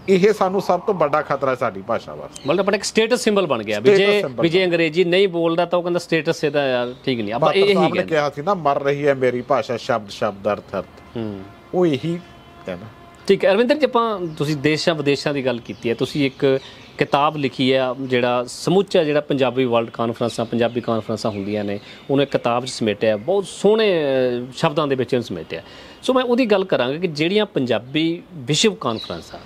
ਇਹ ਸਾਨੂੰ ਸਭ ਤੋਂ ਵੱਡਾ ਖਤਰਾ ਹੈ ਸਾਡੀ ਭਾਸ਼ਾ ਵਾਸਤੇ। ਮਤਲਬ ਆਪਣਾ ਇੱਕ ਸਟੇਟਸ ਸਿੰਬਲ ਬਣ ਗਿਆ ਵੀ ਜੇ ਵੀ ਜੇ ਅੰਗਰੇਜ਼ੀ ਨਹੀਂ ਬੋਲਦਾ ਤਾਂ ਉਹ ਕਹਿੰਦਾ ਸਟੇਟਸ ਇਹਦਾ ਯਾਰ ਠੀਕ ਨਹੀਂ। ਆਪਾਂ ਇਹ ਕਹਿੰਦੇ। ਕਿਹਾ ਸੀ ਨਾ ਮਰ ਰਹੀ ਹੈ ਮੇਰੀ ਭਾਸ਼ਾ ਸ਼ਬਦ ਸ਼ਬਦ ਅਰਥ ਅਰਥ। ਹੂੰ। ਉਹ ਇਹੀ ਹੈ ਨਾ ਠੀਕ ਹੈ ਅਰਵਿੰਦਰ ਜੀ ਆਪਾਂ ਤੁਸੀਂ ਦੇਸ਼ਾਂ ਵਿਦੇਸ਼ਾਂ ਦੀ ਗੱਲ ਕੀਤੀ ਹੈ ਤੁਸੀਂ ਇੱਕ ਕਿਤਾਬ ਲਿਖੀ ਹੈ ਜਿਹੜਾ ਸਮੁੱਚਾ ਜਿਹੜਾ ਪੰਜਾਬੀ ਵਰਲਡ ਕਾਨਫਰੰਸਾਂ ਪੰਜਾਬੀ ਕਾਨਫਰੰਸਾਂ ਹੁੰਦੀਆਂ ਨੇ ਉਹਨੂੰ ਇੱਕ ਕਿਤਾਬ 'ਚ ਸਮੇਟਿਆ ਬਹੁਤ ਸੋਹਣੇ ਸ਼ਬਦਾਂ ਦੇ ਵਿੱਚ ਇਹਨੂੰ ਸਮੇਟਿਆ ਸੋ ਮੈਂ ਉਹਦੀ ਗੱਲ ਕਰਾਂਗਾ ਕਿ ਜਿਹੜੀਆਂ ਪੰਜਾਬੀ ਵਿਸ਼ਵ ਕਾਨਫਰੰਸਾਂ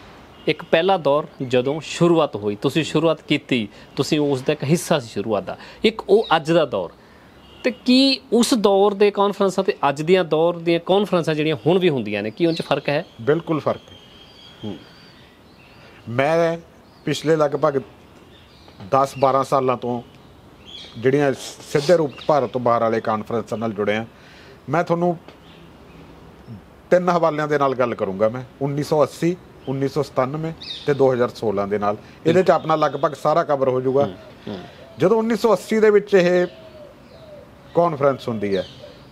ਇੱਕ ਪਹਿਲਾ ਦੌਰ ਜਦੋਂ ਸ਼ੁਰੂਆਤ ਹੋਈ, ਤੁਸੀਂ ਸ਼ੁਰੂਆਤ ਕੀਤੀ, ਤੁਸੀਂ ਉਸ ਦਾ ਇੱਕ ਹਿੱਸਾ ਸੀ ਸ਼ੁਰੂਆਤ ਦਾ। ਇੱਕ ਉਹ ਅੱਜ ਦਾ ਦੌਰ। ਤੇ ਕੀ ਉਸ ਦੌਰ ਦੇ ਕਾਨਫਰੰਸਾਂ ਤੇ ਅੱਜ ਦੀਆਂ ਦੌਰ ਦੀਆਂ ਕਾਨਫਰੰਸਾਂ ਜਿਹੜੀਆਂ ਹੁਣ ਵੀ ਹੁੰਦੀਆਂ ਨੇ, ਕੀ ਉਹਨਾਂ 'ਚ ਫ਼ਰਕ ਹੈ? ਬਿਲਕੁਲ ਫ਼ਰਕ ਹੈ। ਮੈਂ ਪਿਛਲੇ ਲਗਭਗ 10 12 ਸਾਲਾਂ ਤੋਂ ਜਿਹੜੀਆਂ ਸਿੱਧੇ ਰੂਪ ਭਾਰਤ ਤੋਂ ਬਾਹਰ ਵਾਲੇ ਕਾਨਫਰੰਸਾਂ ਨਾਲ ਜੁੜਿਆ, ਮੈਂ ਤੁਹਾਨੂੰ ਤਿੰਨ ਹਵਾਲਿਆਂ ਦੇ ਨਾਲ ਗੱਲ ਕਰੂੰਗਾ ਮੈਂ 1980 1997 ਤੇ 2016 ਦੇ ਨਾਲ। ਇਹਦੇ 'ਚ ਆਪਣਾ ਲਗਭਗ ਸਾਰਾ ਕਵਰ ਹੋ ਜਾਊਗਾ। ਜਦੋਂ 1980 ਦੇ ਵਿੱਚ ਇਹ ਕਾਨਫਰੰਸ ਹੁੰਦੀ ਹੈ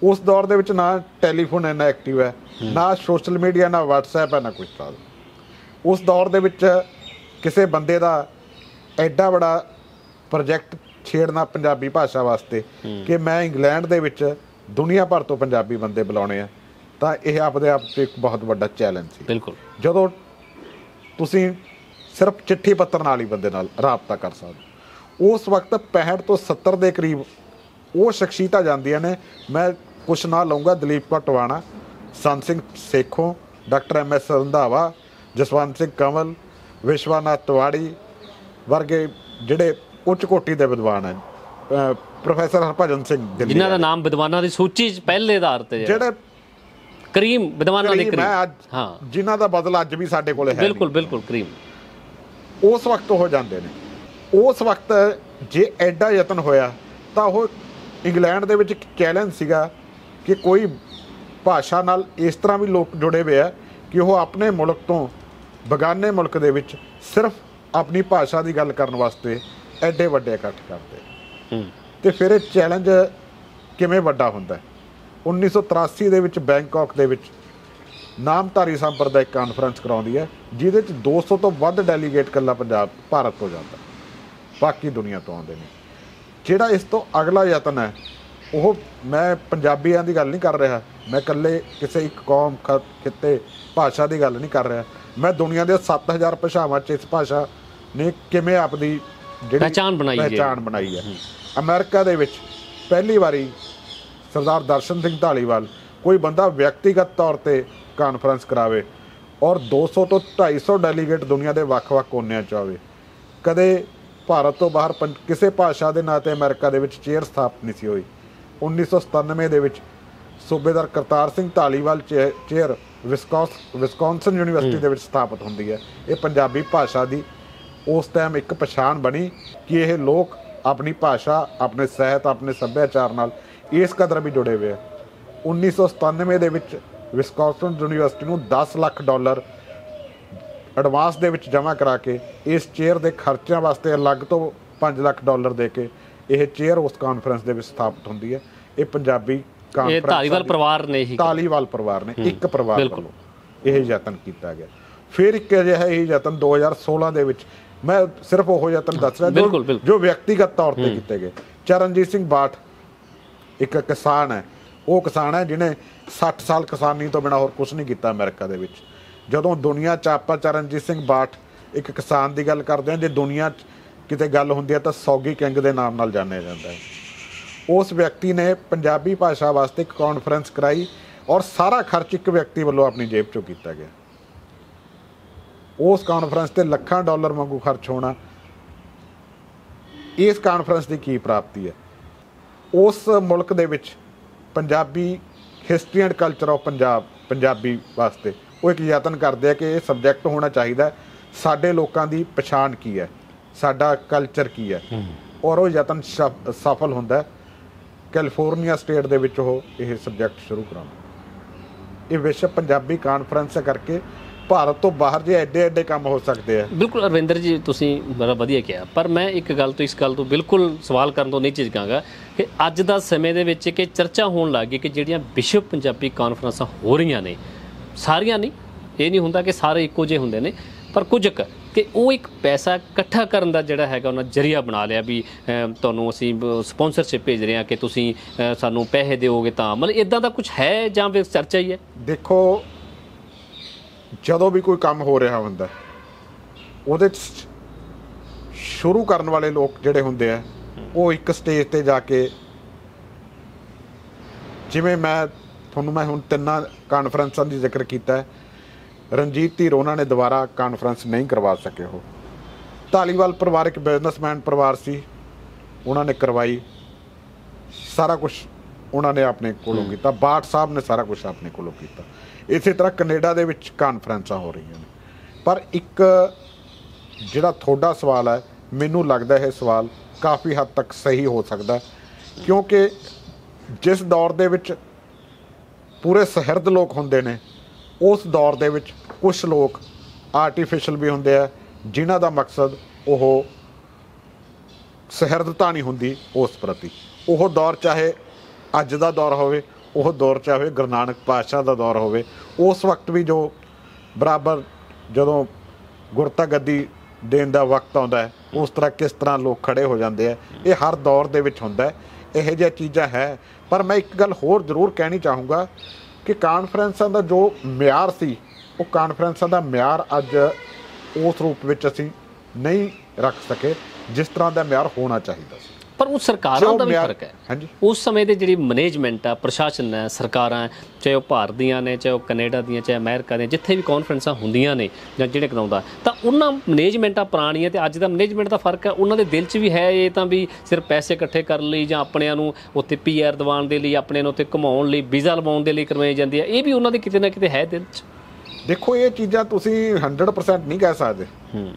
ਉਸ ਦੌਰ ਦੇ ਵਿੱਚ ਨਾ ਟੈਲੀਫੋਨ ਇੰਨਾ ਐਕਟਿਵ ਹੈ ਨਾ ਸੋਸ਼ਲ ਮੀਡੀਆ ਨਾ WhatsApp ਹੈ ਨਾ ਕੁਝ ਤਾਂ। ਉਸ ਦੌਰ ਦੇ ਵਿੱਚ ਕਿਸੇ ਬੰਦੇ ਦਾ ਐਡਾ ਬੜਾ ਪ੍ਰੋਜੈਕਟ ਛੇੜਨਾ ਪੰਜਾਬੀ ਭਾਸ਼ਾ ਵਾਸਤੇ ਕਿ ਮੈਂ ਇੰਗਲੈਂਡ ਦੇ ਵਿੱਚ ਦੁਨੀਆ ਭਰ ਤੋਂ ਪੰਜਾਬੀ ਬੰਦੇ ਬੁਲਾਉਣੇ ਆ ਤਾਂ ਇਹ ਆਪਦੇ ਆਪ 'ਚ ਇੱਕ ਬਹੁਤ ਵੱਡਾ ਚੈਲੰਜ ਸੀ। ਬਿਲਕੁਲ। ਜਦੋਂ ਤੁਸੀਂ ਸਿਰਫ ਚਿੱਠੀ ਪੱਤਰ ਨਾਲ ਹੀ ਬੰਦੇ ਨਾਲ ਰਾਬਤਾ ਕਰ ਸਕਦੇ। ਉਸ ਵਕਤ 65 ਤੋਂ 70 ਦੇ ਕਰੀਬ ਉਹ ਸ਼ਖਸੀਅਤਾਂ ਜਾਂਦੀਆਂ ਨੇ। ਮੈਂ ਕੁਛ ਨਾਂ ਲਊਂਗਾ Dalip Kaur Tiwana Sant Singh Sekhon doctor M S Randhawa Jaswant Singh Kanwal Vishwanath Tiwari ਵਰਗੇ ਜਿਹੜੇ ਉੱਚ ਕੋਟੀ ਦੇ ਵਿਦਵਾਨ ਹਨ। ਪ੍ਰੋਫੈਸਰ ਹਰਭਜਨ ਸਿੰਘ ਜਿਨ੍ਹਾਂ ਦਾ ਨਾਮ ਵਿਦਵਾਨਾਂ ਦੀ ਸੂਚੀ ਪਹਿਲੇ ਆਧਾਰ ਤੇ ਜਿਹੜੇ ਕਰੀਮ ਵਿਦਵਾਨਾਂ ਦੇ ਕਰੀਮ ਹੈ ਕਰੀਮ ਅੱਜ ਹਾਂ। ਜਿਨ੍ਹਾਂ ਦਾ ਬਦਲ ਅੱਜ ਵੀ ਸਾਡੇ ਕੋਲੇ ਹੈ। ਬਿਲਕੁਲ ਬਿਲਕੁਲ ਕਰੀਮ। ਉਸ ਵਕਤ ਹੋ ਜਾਂਦੇ ਨੇ। ਉਸ ਵਕਤ ਜੇ ਐਡਾ ਯਤਨ ਹੋਇਆ ਤਾਂ ਉਹ ਇੰਗਲੈਂਡ ਦੇ ਵਿੱਚ ਇੱਕ ਚੈਲੰਜ ਸੀਗਾ ਕਿ ਕੋਈ ਭਾਸ਼ਾ ਨਾਲ ਇਸ ਤਰ੍ਹਾਂ ਵੀ ਲੋਕ ਜੁੜੇ ਹੋਏ ਆ ਕਿ ਉਹ ਆਪਣੇ ਮੁਲਕ ਤੋਂ ਬਗਾਨੇ ਮੁਲਕ ਦੇ ਵਿੱਚ ਸਿਰਫ ਆਪਣੀ ਭਾਸ਼ਾ ਦੀ ਗੱਲ ਕਰਨ ਵਾਸਤੇ ਐਡੇ ਵੱਡੇ ਇਕੱਠ ਕਰਦੇ। ਹੂੰ। ਤੇ ਫਿਰ ਇਹ ਚੈਲੰਜ ਕਿਵੇਂ ਵੱਡਾ ਹੁੰਦਾ? ਹੈ 1983 ਦੇ ਵਿੱਚ ਬੈਂਕਾਕ ਦੇ ਵਿੱਚ ਨਾਮਧਾਰੀ ਸੰਪਰਦਾਇਕ ਕਾਨਫਰੰਸ ਕਰਾਉਂਦੀ ਹੈ ਜਿਹਦੇ ਚ 200 ਤੋਂ ਵੱਧ ਡੈਲੀਗੇਟ ਕੱਲਾ ਪੰਜਾਬ ਭਾਰਤ ਤੋਂ ਜਾਂਦਾ। ਬਾਕੀ ਦੁਨੀਆ ਤੋਂ ਆਉਂਦੇ ਨੇ। ਜਿਹੜਾ ਇਸ ਤੋਂ ਅਗਲਾ ਯਤਨ ਹੈ ਉਹ ਮੈਂ ਪੰਜਾਬੀਆਂ ਦੀ ਗੱਲ ਨਹੀਂ ਕਰ ਰਿਹਾ। ਮੈਂ ਇਕੱਲੇ ਕਿਸੇ ਇੱਕ ਕੌਮ ਖਿੱਤੇ ਭਾਸ਼ਾ ਦੀ ਗੱਲ ਨਹੀਂ ਕਰ ਰਿਹਾ। ਮੈਂ ਦੁਨੀਆ ਦੇ 7000 ਭਾਸ਼ਾਵਾਂ ਚ ਇਸ ਭਾਸ਼ਾ ਨੇ ਕਿਵੇਂ ਆਪਦੀ ਜਿਹੜੀ ਪਹਿਚਾਣ ਬਣਾਈ ਹੈ। ਪਹਿਚਾਣ ਬਣਾਈ ਹੈ। ਅਮਰੀਕਾ ਦੇ ਵਿੱਚ ਪਹਿਲੀ ਵਾਰੀ ਸਰਦਾਰ ਦਰਸ਼ਨ ਸਿੰਘ ਢਾਲੀਵਾਲ ਕੋਈ ਬੰਦਾ ਵਿਅਕਤੀਗਤ ਤੌਰ ਤੇ ਕਾਨਫਰੰਸ ਕਰਾਵੇ ਔਰ 200 ਤੋਂ 250 ਡੈਲੀਗੇਟ ਦੁਨੀਆ ਦੇ ਵੱਖ-ਵੱਖ ਕੋਨਿਆਂ 'ਚ ਆਵੇ। ਕਦੇ ਭਾਰਤ ਤੋਂ ਬਾਹਰ ਕਿਸੇ ਭਾਸ਼ਾ ਦੇ ਨਾਂ ਤੇ ਅਮਰੀਕਾ ਦੇ ਵਿੱਚ ਚੇਅਰ ਸਥਾਪਿਤ ਨਹੀਂ ਸੀ ਹੋਈ। 1997 ਦੇ ਵਿੱਚ ਸੂਬੇਦਾਰ ਕਰਤਾਰ ਸਿੰਘ ਢਾਲੀਵਾਲ ਚੇਅਰ ਵਿਸਕੌਸ ਵਿਸਕੌਨਸਨ ਯੂਨੀਵਰਸਿਟੀ ਦੇ ਵਿੱਚ ਸਥਾਪਿਤ ਹੁੰਦੀ ਹੈ। ਇਹ ਪੰਜਾਬੀ ਭਾਸ਼ਾ ਦੀ ਉਸ ਟਾਈਮ ਇੱਕ ਪਛਾਣ ਬਣੀ ਕਿ ਇਹ ਲੋਕ ਆਪਣੀ ਭਾਸ਼ਾ ਆਪਣੇ ਸਾਹਿਤ ਆਪਣੇ ਸੱਭਿਆਚਾਰ ਨਾਲ ਇਸ ਕਦਰ ਵੀ ਜੁੜੇ ਹੋਏ ਆ। 1997 ਦੇ ਵਿੱਚ ਵਿਸਕੌਨਸਨ ਯੂਨੀਵਰਸਿਟੀ ਨੂੰ 10 ਲੱਖ ਡਾਲਰ ਐਡਵਾਂਸ ਦੇ ਵਿੱਚ ਜਮ੍ਹਾਂ ਕਰਾ ਕੇ ਇਸ ਚੇਅਰ ਦੇ ਖਰਚਿਆਂ ਵਾਸਤੇ ਅਲੱਗ ਤੋਂ 5 ਲੱਖ ਡਾਲਰ ਦੇ ਕੇ ਇਹ ਚੇਅਰ ਉਸ ਕਾਨਫਰੰਸ ਦੇ ਵਿੱਚ ਸਥਾਪਿਤ ਹੁੰਦੀ ਹੈ। ਇਹ ਪੰਜਾਬੀ ਇਹ ਕਾਨਫਰੰਸ ਧਾਰੀਵਾਲ ਪਰਿਵਾਰ ਨੇ ਹੀ ਤਾਲੀਵਾਲ ਪਰਿਵਾਰ ਨੇ ਇੱਕ ਪਰਿਵਾਰ। ਵੱਲੋਂ ਇਹ ਯਤਨ ਕੀਤਾ ਗਿਆ। ਫਿਰ ਇੱਕ ਅਜਿਹਾ ਇਹ ਯਤਨ 2016 ਦੇ ਵਿੱਚ ਮੈਂ ਸਿਰਫ ਉਹ ਯਤਨ ਦੱਸ ਰਿਹਾ। ਜੋ ਵਿਅਕਤੀਗਤ ਤੌਰ ਤੇ ਕੀਤੇ ਗਏ। ਚਰਨਜੀਤ ਸਿੰਘ ਬਾਠ ਇੱਕ ਕਿਸਾਨ ਹੈ। ਉਹ ਕਿਸਾਨ ਹੈ ਜਿਹਨੇ 60 ਸਾਲ ਕਿਸਾਨੀ ਤੋਂ ਬਿਨਾ ਹੋਰ ਕੁਝ ਨਹੀਂ ਕੀਤਾ ਅਮਰੀਕਾ ਦੇ ਵਿੱਚ। ਜਦੋਂ ਦੁਨੀਆ 'ਚ ਆਪਾਂ ਚਰਨਜੀਤ ਸਿੰਘ ਬਾਠ ਇੱਕ ਕਿਸਾਨ ਦੀ ਗੱਲ ਕਰਦੇ ਹਾਂ ਜੇ ਦੁਨੀਆ 'ਚ ਕਿਤੇ ਗੱਲ ਹੁੰਦੀ ਹੈ ਤਾਂ ਸੌਗੀ ਕਿੰਗ ਦੇ ਨਾਮ ਨਾਲ ਜਾਣਿਆ ਜਾਂਦਾ ਹੈ। ਉਸ ਵਿਅਕਤੀ ਨੇ ਪੰਜਾਬੀ ਭਾਸ਼ਾ ਵਾਸਤੇ ਇੱਕ ਕਾਨਫਰੰਸ ਕਰਾਈ ਔਰ ਸਾਰਾ ਖਰਚ ਇੱਕ ਵਿਅਕਤੀ ਵੱਲੋਂ ਆਪਣੀ ਜੇਬ ਚੋਂ ਕੀਤਾ ਗਿਆ। ਉਸ ਕਾਨਫਰੰਸ ਤੇ ਲੱਖਾਂ ਡਾਲਰ ਵਾਂਗੂ ਖਰਚ ਹੋਣਾ। ਇਸ ਕਾਨਫਰੰਸ ਦੀ ਕੀ ਪ੍ਰਾਪਤੀ ਹੈ? ਉਸ ਮੁਲਕ ਦੇ ਵਿੱਚ Punjabi history and culture of Punjab Punjabi ਵਾਸਤੇ ਉਹ ਇੱਕ ਯਤਨ ਕਰਦੇ ਆ ਕਿ ਇਹ ਸਬਜੈਕਟ ਹੋਣਾ ਚਾਹੀਦਾ। ਸਾਡੇ ਲੋਕਾਂ ਦੀ ਪਛਾਣ ਕੀ ਹੈ? ਸਾਡਾ ਕਲਚਰ ਕੀ ਹੈ? ਔਰ ਉਹ ਯਤਨ ਸਫ- ਸਫਲ ਹੁੰਦਾ ਕੈਲੀਫੋਰਨੀਆ ਸਟੇਟ ਦੇ ਵਿੱਚ ਉਹ ਇਹ ਸਬਜੈਕਟ ਸ਼ੁਰੂ ਕਰਾਉਣਾ ਇਹ ਵਿਸ਼ਵ ਪੰਜਾਬੀ ਕਾਨਫਰੰਸ ਕਰਕੇ ਭਾਰਤ ਤੋਂ ਬਾਹਰ ਜੇ ਐਡੇ ਐਡੇ ਕੰਮ ਹੋ ਸਕਦੇ ਆ। ਬਿਲਕੁਲ ਅਰਵਿੰਦਰ ਜੀ ਤੁਸੀਂ ਬੜਾ ਵਧੀਆ ਕਿਹਾ। ਪਰ ਮੈਂ ਇੱਕ ਗੱਲ ਤੋਂ ਇਸ ਗੱਲ ਤੋਂ ਬਿਲਕੁਲ ਸਵਾਲ ਕਰਨ ਤੋਂ ਨਹੀਂ ਝਿਜਕਾਂਗਾ ਕਿ ਅੱਜ ਦਾ ਸਮੇਂ ਦੇ ਵਿੱਚ ਕਿ ਚਰਚਾ ਹੋਣ ਲੱਗ ਗਈ ਕਿ ਜਿਹੜੀਆਂ ਵਿਸ਼ਵ ਪੰਜਾਬੀ ਕਾਨਫਰੰਸਾਂ ਹੋ ਰਹੀਆਂ ਨੇ ਸਾਰੀਆਂ ਨਹੀਂ ਇਹ ਨਹੀਂ ਹੁੰਦਾ ਕਿ ਸਾਰੇ ਇੱਕੋ ਜਿਹੇ ਹੁੰਦੇ ਨੇ ਪਰ ਕੁਝ ਕੁ ਕਿ ਉਹ ਇੱਕ ਪੈਸਾ ਇਕੱਠਾ ਕਰਨ ਦਾ ਜਿਹੜਾ ਹੈਗਾ ਉਹਨਾਂ ਜਰੀਆ ਬਣਾ ਲਿਆ ਵੀ ਤੁਹਾਨੂੰ ਅਸੀਂ ਸਪਾਂਸਰਸ਼ਿਪ ਭੇਜ ਰਹੇ ਹਾਂ ਕਿ ਤੁਸੀਂ ਸਾਨੂੰ ਪੈਸੇ ਦਿਓਗੇ ਤਾਂ। ਮਤਲਬ ਇਦਾਂ ਦਾ ਕੁਝ ਹੈ ਜਾਂ ਫਿਰ ਚਰਚਾ ਹੀ ਹੈ? ਦੇਖੋ ਜਦੋਂ ਵੀ ਕੋਈ ਕੰਮ ਹੋ ਰਿਹਾ ਹੁੰਦਾ ਉਹਦੇ 'ਚ ਸ਼ੁਰੂ ਕਰਨ ਵਾਲੇ ਲੋਕ ਜਿਹੜੇ ਹੁੰਦੇ ਆ ਉਹ ਇੱਕ ਸਟੇਜ ਤੇ ਜਾ ਕੇ ਜਿਵੇਂ ਮੈਂ ਤੁਹਾਨੂੰ ਮੈਂ ਹੁਣ ਤਿੰਨਾਂ ਕਾਨਫਰੰਸਾਂ ਦੀ ਜ਼ਿਕਰ ਕੀਤਾ ਹੈ ਰਣਜੀਤ ਧੀਰ ਉਹਨਾਂ ਨੇ ਦੁਬਾਰਾ ਕਾਨਫਰੰਸ ਨਹੀਂ ਕਰਵਾ ਸਕੇ ਉਹ। ਧਾਲੀਵਾਲ ਪਰਿਵਾਰ ਇੱਕ ਬਿਜ਼ਨਸਮੈਨ ਪਰਿਵਾਰ ਸੀ ਉਹਨਾਂ ਨੇ ਕਰਵਾਈ। ਸਾਰਾ ਕੁਝ ਉਹਨਾਂ ਨੇ ਆਪਣੇ ਕੋਲੋਂ ਕੀਤਾ ਬਾਟ ਸਾਹਿਬ ਨੇ ਸਾਰਾ ਕੁਝ ਆਪਣੇ ਕੋਲੋਂ ਕੀਤਾ। ਇਸੇ ਤਰ੍ਹਾਂ ਕੈਨੇਡਾ ਦੇ ਵਿੱਚ ਕਾਨਫਰੰਸਾਂ ਹੋ ਰਹੀਆਂ ਨੇ। ਪਰ ਇੱਕ ਜਿਹੜਾ ਤੁਹਾਡਾ ਸਵਾਲ ਹੈ, ਮੈਨੂੰ ਲੱਗਦਾ ਇਹ ਸਵਾਲ ਕਾਫੀ ਹੱਦ ਤੱਕ ਸਹੀ ਹੋ ਸਕਦਾ ਕਿਉਂਕਿ ਜਿਸ ਦੌਰ ਦੇ ਵਿੱਚ ਪੂਰੇ ਸਹਿਰਦ ਲੋਕ ਹੁੰਦੇ ਨੇ, ਉਸ ਦੌਰ ਦੇ ਵਿੱਚ ਕੁਝ ਲੋਕ ਆਰਟੀਫੀਸ਼ੀਅਲ ਵੀ ਹੁੰਦੇ ਆ, ਜਿਨ੍ਹਾਂ ਦਾ ਮਕਸਦ ਉਹ ਸਹਿਰਦਤਾ ਨਹੀਂ ਹੁੰਦੀ ਉਸ ਪ੍ਰਤੀ। ਉਹ ਦੌਰ ਚਾਹੇ ਅੱਜ ਦਾ ਦੌਰ ਹੋਵੇ ਉਹ ਦੌਰ ਚਾਹੇ ਗੁਰੂ ਨਾਨਕ ਪਾਤਸ਼ਾਹ ਦਾ ਦੌਰ ਹੋਵੇ, ਉਸ ਵਕਤ ਵੀ ਜੋ ਬਰਾਬਰ ਜਦੋਂ ਗੁਰਤਾ ਗੱਦੀ ਦੇਣ ਦਾ ਵਕਤ ਆਉਂਦਾ ਹੈ, ਉਸ ਤਰ੍ਹਾਂ ਕਿਸ ਤਰ੍ਹਾਂ ਲੋਕ ਖੜੇ ਹੋ ਜਾਂਦੇ ਆ, ਇਹ ਹਰ ਦੌਰ ਦੇ ਵਿੱਚ ਹੁੰਦਾ ਹੈ, ਇਹੋ ਜਿਹੀਆਂ ਚੀਜ਼ਾਂ ਹੈ। ਪਰ ਮੈਂ ਇੱਕ ਗੱਲ ਹੋਰ ਜ਼ਰੂਰ ਕਹਿਣੀ ਚਾਹੂੰਗਾ ਕਿ ਕਾਨਫਰੰਸਾਂ ਦਾ ਜੋ ਮਿਆਰ ਸੀ, ਉਹ ਕਾਨਫਰੰਸਾਂ ਦਾ ਮਿਆਰ ਅੱਜ ਉਸ ਰੂਪ ਵਿੱਚ ਅਸੀਂ ਨਹੀਂ ਰੱਖ ਸਕੇ, ਜਿਸ ਤਰ੍ਹਾਂ ਦਾ ਮਿਆਰ ਹੋਣਾ ਚਾਹੀਦਾ ਸੀ। ਪਰ ਉਹ ਸਰਕਾਰਾਂ ਦਾ ਵੀ ਫ਼ਰਕ ਹੈ। ਉਸ ਸਮੇਂ ਦੇ ਜਿਹੜੀ ਮੈਨੇਜਮੈਂਟ ਆ ਪ੍ਰਸ਼ਾਸਨ ਹੈ ਸਰਕਾਰਾਂ ਚਾਹੇ ਉਹ ਭਾਰਤ ਦੀਆਂ ਨੇ ਚਾਹੇ ਉਹ ਕੈਨੇਡਾ ਦੀਆਂ ਚਾਹੇ ਅਮਰੀਕਾ ਦੀਆਂ ਜਿੱਥੇ ਵੀ ਕਾਨਫਰੰਸਾਂ ਹੁੰਦੀਆਂ ਨੇ ਜਾਂ ਜਿਹੜੇ ਕਰਾਉਂਦਾ ਤਾਂ ਉਹਨਾਂ ਮੈਨੇਜਮੈਂਟਾਂ ਪੁਰਾਣੀਆਂ ਤੇ ਅੱਜ ਦਾ ਮੈਨੇਜਮੈਂਟ ਦਾ ਫ਼ਰਕ ਹੈ। ਉਹਨਾਂ ਦੇ ਦਿਲ 'ਚ ਵੀ ਹੈ ਇਹ ਤਾਂ ਵੀ ਸਿਰਫ ਪੈਸੇ ਇਕੱਠੇ ਕਰਨ ਲਈ ਜਾਂ ਆਪਣਿਆਂ ਨੂੰ ਉੱਥੇ ਪੀਆਰ ਦਿਵਾਉਣ ਦੇ ਲਈ ਆਪਣੇ ਨੂੰ ਉੱਥੇ ਘੁਮਾਉਣ ਲਈ ਵੀਜ਼ਾ ਲਵਾਉਣ ਦੇ ਲਈ ਕਰਵਾਈ ਜਾਂਦੀ ਹੈ। ਇਹ ਵੀ ਉਹਨਾਂ ਦੇ ਕਿਤੇ ਨਾ ਕਿਤੇ ਹੈ ਦਿਲ 'ਚ। ਦੇਖੋ ਇਹ ਚੀਜ਼ਾਂ ਤੁਸੀਂ 100% ਨਹੀਂ ਕਹਿ ਸਕਦੇ। ਹੂੰ।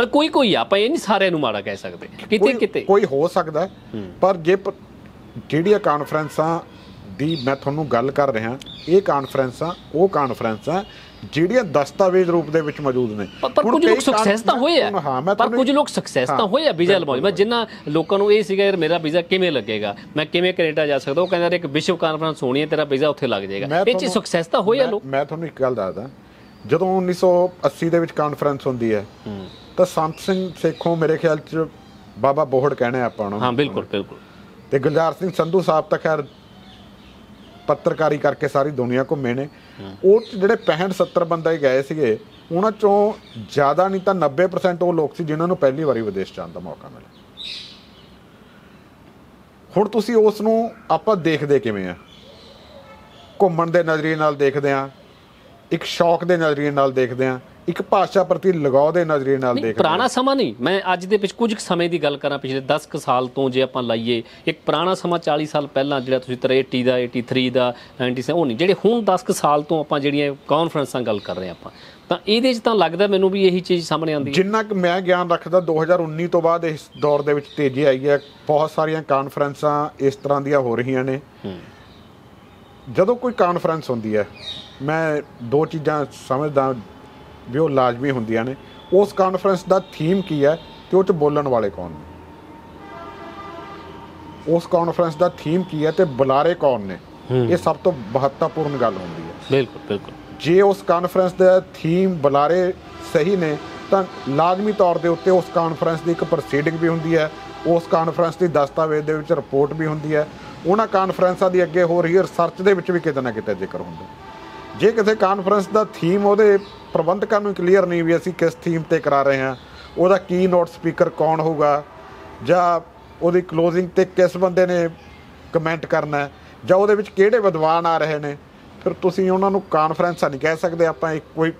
ਮਤਲਬ ਕੋਈ ਕੋਈ ਆ ਆਪਾਂ ਇਹ ਨਹੀਂ ਸਾਰਿਆਂ ਨੂੰ ਮਾੜਾ ਕਹਿ ਸਕਦੇ। ਕਿਤੇ ਕਿਤੇ। ਕੋਈ ਹੋ ਸਕਦਾ ਪਰ ਜੇ ਜਿਹੜੀਆਂ ਕਾਨਫਰੰਸਾਂ ਦੀ ਮੈਂ ਤੁਹਾਨੂੰ ਗੱਲ ਕਰ ਰਿਹਾ ਇਹ ਕਾਨਫਰੰਸਾਂ ਉਹ ਕਾਨਫਰੰਸਾਂ ਜਿਹੜੀਆਂ ਦਸਤਾਵੇਜ਼ ਰੂਪ ਦੇ ਵਿੱਚ ਮੌਜੂਦ ਨੇ। ਪਰ ਪਰ ਕੁਝ ਲੋਕ ਸਕਸੈਸ ਤਾਂ ਹੋਏ ਆ। ਪਰ ਕੁਝ ਲੋਕ ਸਕਸੈਸ ਤਾਂ ਹੋਏ ਆ ਵੀਜ਼ਾ ਲਵਾਉਣ। ਮੈਂ ਜਿੰਨਾ ਲੋਕਾਂ ਨੂੰ ਇਹ ਸੀਗਾ ਯਾਰ ਮੇਰਾ ਵੀਜ਼ਾ ਕਿਵੇਂ ਲੱਗੇਗਾ? ਮੈਂ ਕਿਵੇਂ ਕੈਨੇਡਾ ਜਾ ਸਕਦਾ? ਉਹ ਕਹਿੰਦਾ ਇੱਕ ਵਿਸ਼ਵ ਕਾਨਫਰੰਸ ਹੋਣੀ ਹੈ ਤੇਰਾ ਵੀਜ਼ਾ ਉੱਥੇ ਲੱਗ ਜਾਏਗਾ। ਇਹ ਚ ਤੁਹਾਨੂੰ- ਸਕਸੈਸ ਤਾਂ ਹੋਏ ਆ ਲੋਕ। ਮੈਂ ਤੁਹਾਨੂੰ ਇੱਕ ਗੱਲ ਦੱਸਦਾ। ਜਦੋਂ 1980 ਦੇ ਵਿੱਚ ਕਾਨਫਰੰਸ ਹੁੰਦੀ ਹੈ। ਤਾਂ ਸੰਤ ਸਿੰਘ ਸੇਖੋਂ ਮੇਰੇ ਖਿਆਲ ਚ ਬਾਬਾ ਬੋਹੜ ਕਹਿਣੇ ਆਪਾਂ ਨੂੰ ਹਾਂ ਬਿਲਕੁਲ ਬਿਲਕੁਲ। ਤੇ ਗੁਲਜ਼ਾਰ ਸਿੰਘ ਸੰਧੂ ਸਾਹਿਬ ਤਾਂ ਖੈਰ ਪੱਤਰਕਾਰੀ ਕਰਕੇ ਸਾਰੀ ਦੁਨੀਆ ਘੁੰਮੇ ਨੇ। ਉਹ 'ਚ ਜਿਹੜੇ 65 70 ਬੰਦੇ ਗਏ ਸੀਗੇ ਉਹਨਾਂ ਚੋਂ ਜ਼ਿਆਦਾ ਨਹੀਂ ਤਾਂ 90% ਉਹ ਲੋਕ ਸੀ ਜਿਨ੍ਹਾਂ ਨੂੰ ਪਹਿਲੀ ਵਾਰੀ ਵਿਦੇਸ਼ ਜਾਣ ਦਾ ਮੌਕਾ ਮਿਲਿਆ। ਹੁਣ ਤੁਸੀਂ ਉਸ ਨੂੰ ਆਪਾਂ ਦੇਖਦੇ ਕਿਵੇਂ ਆ? ਘੁੰਮਣ ਦੇ ਨਜ਼ਰੀਏ ਨਾਲ ਦੇਖਦੇ ਆ ਇੱਕ ਸ਼ੌਕ ਦੇ ਨਜ਼ਰੀਏ ਨਾਲ ਦੇਖਦੇ ਆ ਇੱਕ ਭਾਸ਼ਾ ਪ੍ਰਤੀ ਲਗਾਅ ਦੇ ਨਜ਼ਰੀਏ ਨਾਲ ਦੇਖਦੇ ਪੁਰਾਣਾ ਸਮਾਂ ਨਹੀਂ। ਮੈਂ ਅੱਜ ਦੇ ਵਿੱਚ ਕੁਝ ਕੁ ਸਮੇਂ ਦੀ ਗੱਲ ਕਰਾਂ ਪਿਛਲੇ 10 ਕੁ ਸਾਲ ਤੋਂ ਜੇ ਆਪਾਂ ਲਾਈਏ ਇੱਕ ਪੁਰਾਣਾ ਸਮਾਂ 40 ਸਾਲ ਪਹਿਲਾਂ ਜਿਹੜਾ ਤੁਸੀਂ 83 ਦਾ 83 ਦਾ 97 ਉਹ ਨਹੀਂ ਜਿਹੜੇ ਹੁਣ 10 ਕੁ ਸਾਲ ਤੋਂ ਆਪਾਂ ਜਿਹੜੀਆਂ ਕਾਨਫਰੰਸਾਂ ਗੱਲ ਕਰ ਰਹੇ ਆਪਾਂ ਤਾਂ ਇਹਦੇ 'ਚ ਤਾਂ ਲੱਗਦਾ ਮੈਨੂੰ ਵੀ ਇਹੀ ਚੀਜ਼ ਸਾਹਮਣੇ ਆਉਂਦੀ ਹੈ। ਜਿੰਨਾ ਕਿ ਮੈਂ ਗਿਆਨ ਰੱਖਦਾ 2019 ਤੋਂ ਬਾਅਦ ਇਸ ਦੌਰ ਦੇ ਵਿੱਚ ਤੇਜ਼ੀ ਆਈ ਹੈ। ਬਹੁਤ ਸਾਰੀਆਂ ਕਾਨਫਰੰਸਾਂ ਇਸ ਤਰ੍ਹਾਂ ਦੀਆਂ ਹੋ ਰਹੀਆਂ ਨੇ। ਜਦੋਂ ਕੋਈ ਕਾਨਫਰੰਸ ਹੁੰਦੀ ਹੈ ਮੈਂ ਦੋ ਚੀਜ਼ਾਂ ਸਮਝਦਾ ਵੀ ਉਹ ਲਾਜ਼ਮੀ ਹੁੰਦੀਆਂ ਨੇ। ਉਸ ਕਾਨਫਰੰਸ ਦਾ ਥੀਮ ਕੀ ਹੈ ਤੇ ਉਹ ਚ ਬੋਲਣ ਵਾਲੇ ਕੌਣ ਨੇ? ਉਸ ਕਾਨਫਰੰਸ ਦਾ ਥੀਮ ਕੀ ਹੈ ਤੇ ਬੁਲਾਰੇ ਕੌਣ ਨੇ? ਇਹ ਸਭ ਤੋਂ ਮਹੱਤਵਪੂਰਨ ਗੱਲ ਹੁੰਦੀ ਹੈ। ਬਿਲਕੁਲ ਬਿਲਕੁਲ। ਜੇ ਉਸ ਕਾਨਫਰੰਸ ਦਾ ਥੀਮ ਬੁਲਾਰੇ ਸਹੀ ਨੇ ਤਾਂ ਲਾਜ਼ਮੀ ਤੌਰ ਦੇ ਉੱਤੇ ਉਸ ਕਾਨਫਰੰਸ ਦੀ ਇੱਕ ਪ੍ਰੋਸੀਡਿੰਗ ਵੀ ਹੁੰਦੀ ਹੈ। ਉਸ ਕਾਨਫਰੰਸ ਦੀ ਦਸਤਾਵੇਜ਼ ਦੇ ਵਿੱਚ ਰਿਪੋਰਟ ਵੀ ਹੁੰਦੀ ਹੈ। ਉਹਨਾਂ ਕਾਨਫਰੰਸਾਂ ਦੀ ਅੱਗੇ ਹੋ ਰਹੀ ਰਿਸਰਚ ਦੇ ਵਿੱਚ ਵੀ ਕਿਤੇ ਨਾ ਕਿਤੇ ਜ਼ਿਕਰ ਹੁੰਦਾ। ਜੇ ਕਿਸੇ ਕਾਨਫਰੰਸ ਦਾ ਥੀਮ ਉਹਦੇ ਪ੍ਰਬੰਧਕਾਂ ਨੂੰ ਕਲੀਅਰ ਨਹੀਂ ਵੀ ਅਸੀਂ ਕਿਸ ਥੀਮ ਤੇ ਕਰਾ ਰਹੇ ਹਾਂ। ਉਹਦਾ ਕੀ ਨੋਟ ਸਪੀਕਰ ਕੌਣ ਹੋਊਗਾ? ਜਾਂ ਉਹਦੀ ਕਲੋਜ਼ਿੰਗ ਤੇ ਕਿਸ ਬੰਦੇ ਨੇ ਕਮੈਂਟ ਕਰਨਾ ਜਾਂ ਉਹਦੇ ਵਿੱਚ ਕਿਹੜੇ ਵਿਦਵਾਨ ਆ ਰਹੇ ਨੇ? ਫਿਰ ਤੁਸੀਂ ਉਹਨਾਂ ਨੂੰ ਕਾਨਫਰੰਸਾਂ ਨਹੀਂ ਕਹਿ ਸਕਦੇ ਆਪਾਂ ਇੱਕ ਕੋਈ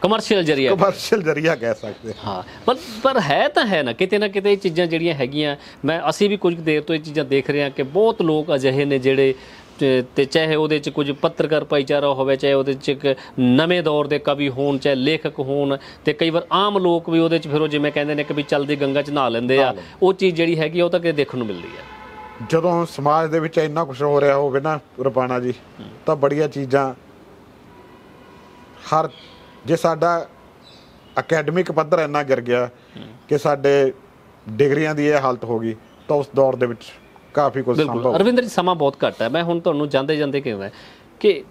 ਕਮਰਸ਼ੀਅਲ ਜਰੀਆ ਕਮਰਸ਼ੀਅਲ ਜਰੀਆ ਕਹਿ ਸਕਦੇ ਹਾਂ। ਪਰ ਪਰ ਹੈ ਤਾਂ ਹੈ ਨਾ ਕਿਤੇ ਨਾ ਕਿਤੇ ਇਹ ਚੀਜ਼ਾਂ ਜਿਹੜੀਆਂ ਹੈਗੀਆਂ ਮੈਂ ਅਸੀਂ ਵੀ ਕੁਝ ਦੇਰ ਤੋਂ ਇਹ ਚੀਜ਼ਾਂ ਦੇਖ ਰਹੇ ਹਾਂ ਕਿ ਬਹੁਤ ਲੋਕ ਅਜਿਹੇ ਨੇ ਜਿਹੜੇ ਤੇ- ਚਾਹੇ ਉਹਦੇ ਚ ਕੁਝ ਪੱਤਰਕਾਰ ਭਾਈਚਾਰਾ ਹੋਵੇ ਚਾਹੇ ਉਹਦੇ ਚ ਇੱਕ ਨਵੇਂ ਦੌਰ ਦੇ ਕਵੀ ਹੋਣ ਚਾਹੇ ਲੇਖਕ ਹੋਣ ਤੇ ਕਈ ਵਾਰ ਆਮ ਲੋਕ ਵੀ ਉਹਦੇ ਚ ਫਿਰ ਉਹ ਜਿਵੇਂ ਕਹਿੰਦੇ ਨੇ ਕਿ ਵੀ ਚਲਦੀ ਗੰਗਾ ਚ ਨਹਾ ਲੈਂਦੇ ਆ ਉਹ ਚੀਜ਼ ਜਿਹੜੀ ਹੈਗੀ ਆ, ਉਹ ਤਾਂ ਕਿਤੇ ਦੇਖਣ ਨੂੰ ਮਿਲਦੀ ਹੈ ਜਦੋਂ ਸਮਾਜ ਦੇ ਵਿੱਚ ਇੰਨਾ ਕੁਝ ਹੋ ਰਿਹਾ ਹੋਵੇ ਨਾ ਰਪਾਣਾ ਜੀ ਤਾਂ ਬੜੀਆਂ ਚੀਜ਼ਾਂ ਹਰ ਜੇ ਸਾਡਾ ਅਕੈਡਮਿਕ ਪੱਧਰ ਇੰਨਾ ਗਿਰ ਗਿਆ ਕਿ ਸਾਡੇ ਡਿਗਰੀਆਂ ਦੀ ਇਹ ਹਾਲਤ ਹੋ ਗਈ ਤਾਂ ਉਸ ਦੌਰ ਦੇ ਵਿੱਚ ਕਾਫੀ ਕੁਝ ਸੰਭਵ। ਅਰਵਿੰਦਰ ਜੀ ਸਮਾਂ ਬਹੁਤ ਘੱਟ ਹੈ। ਮੈਂ ਹੁਣ ਤੁਹਾਨੂੰ ਜਾਂਦੇ ਜਾਂਦੇ ਕਹਿੰਦਾ ਕਿ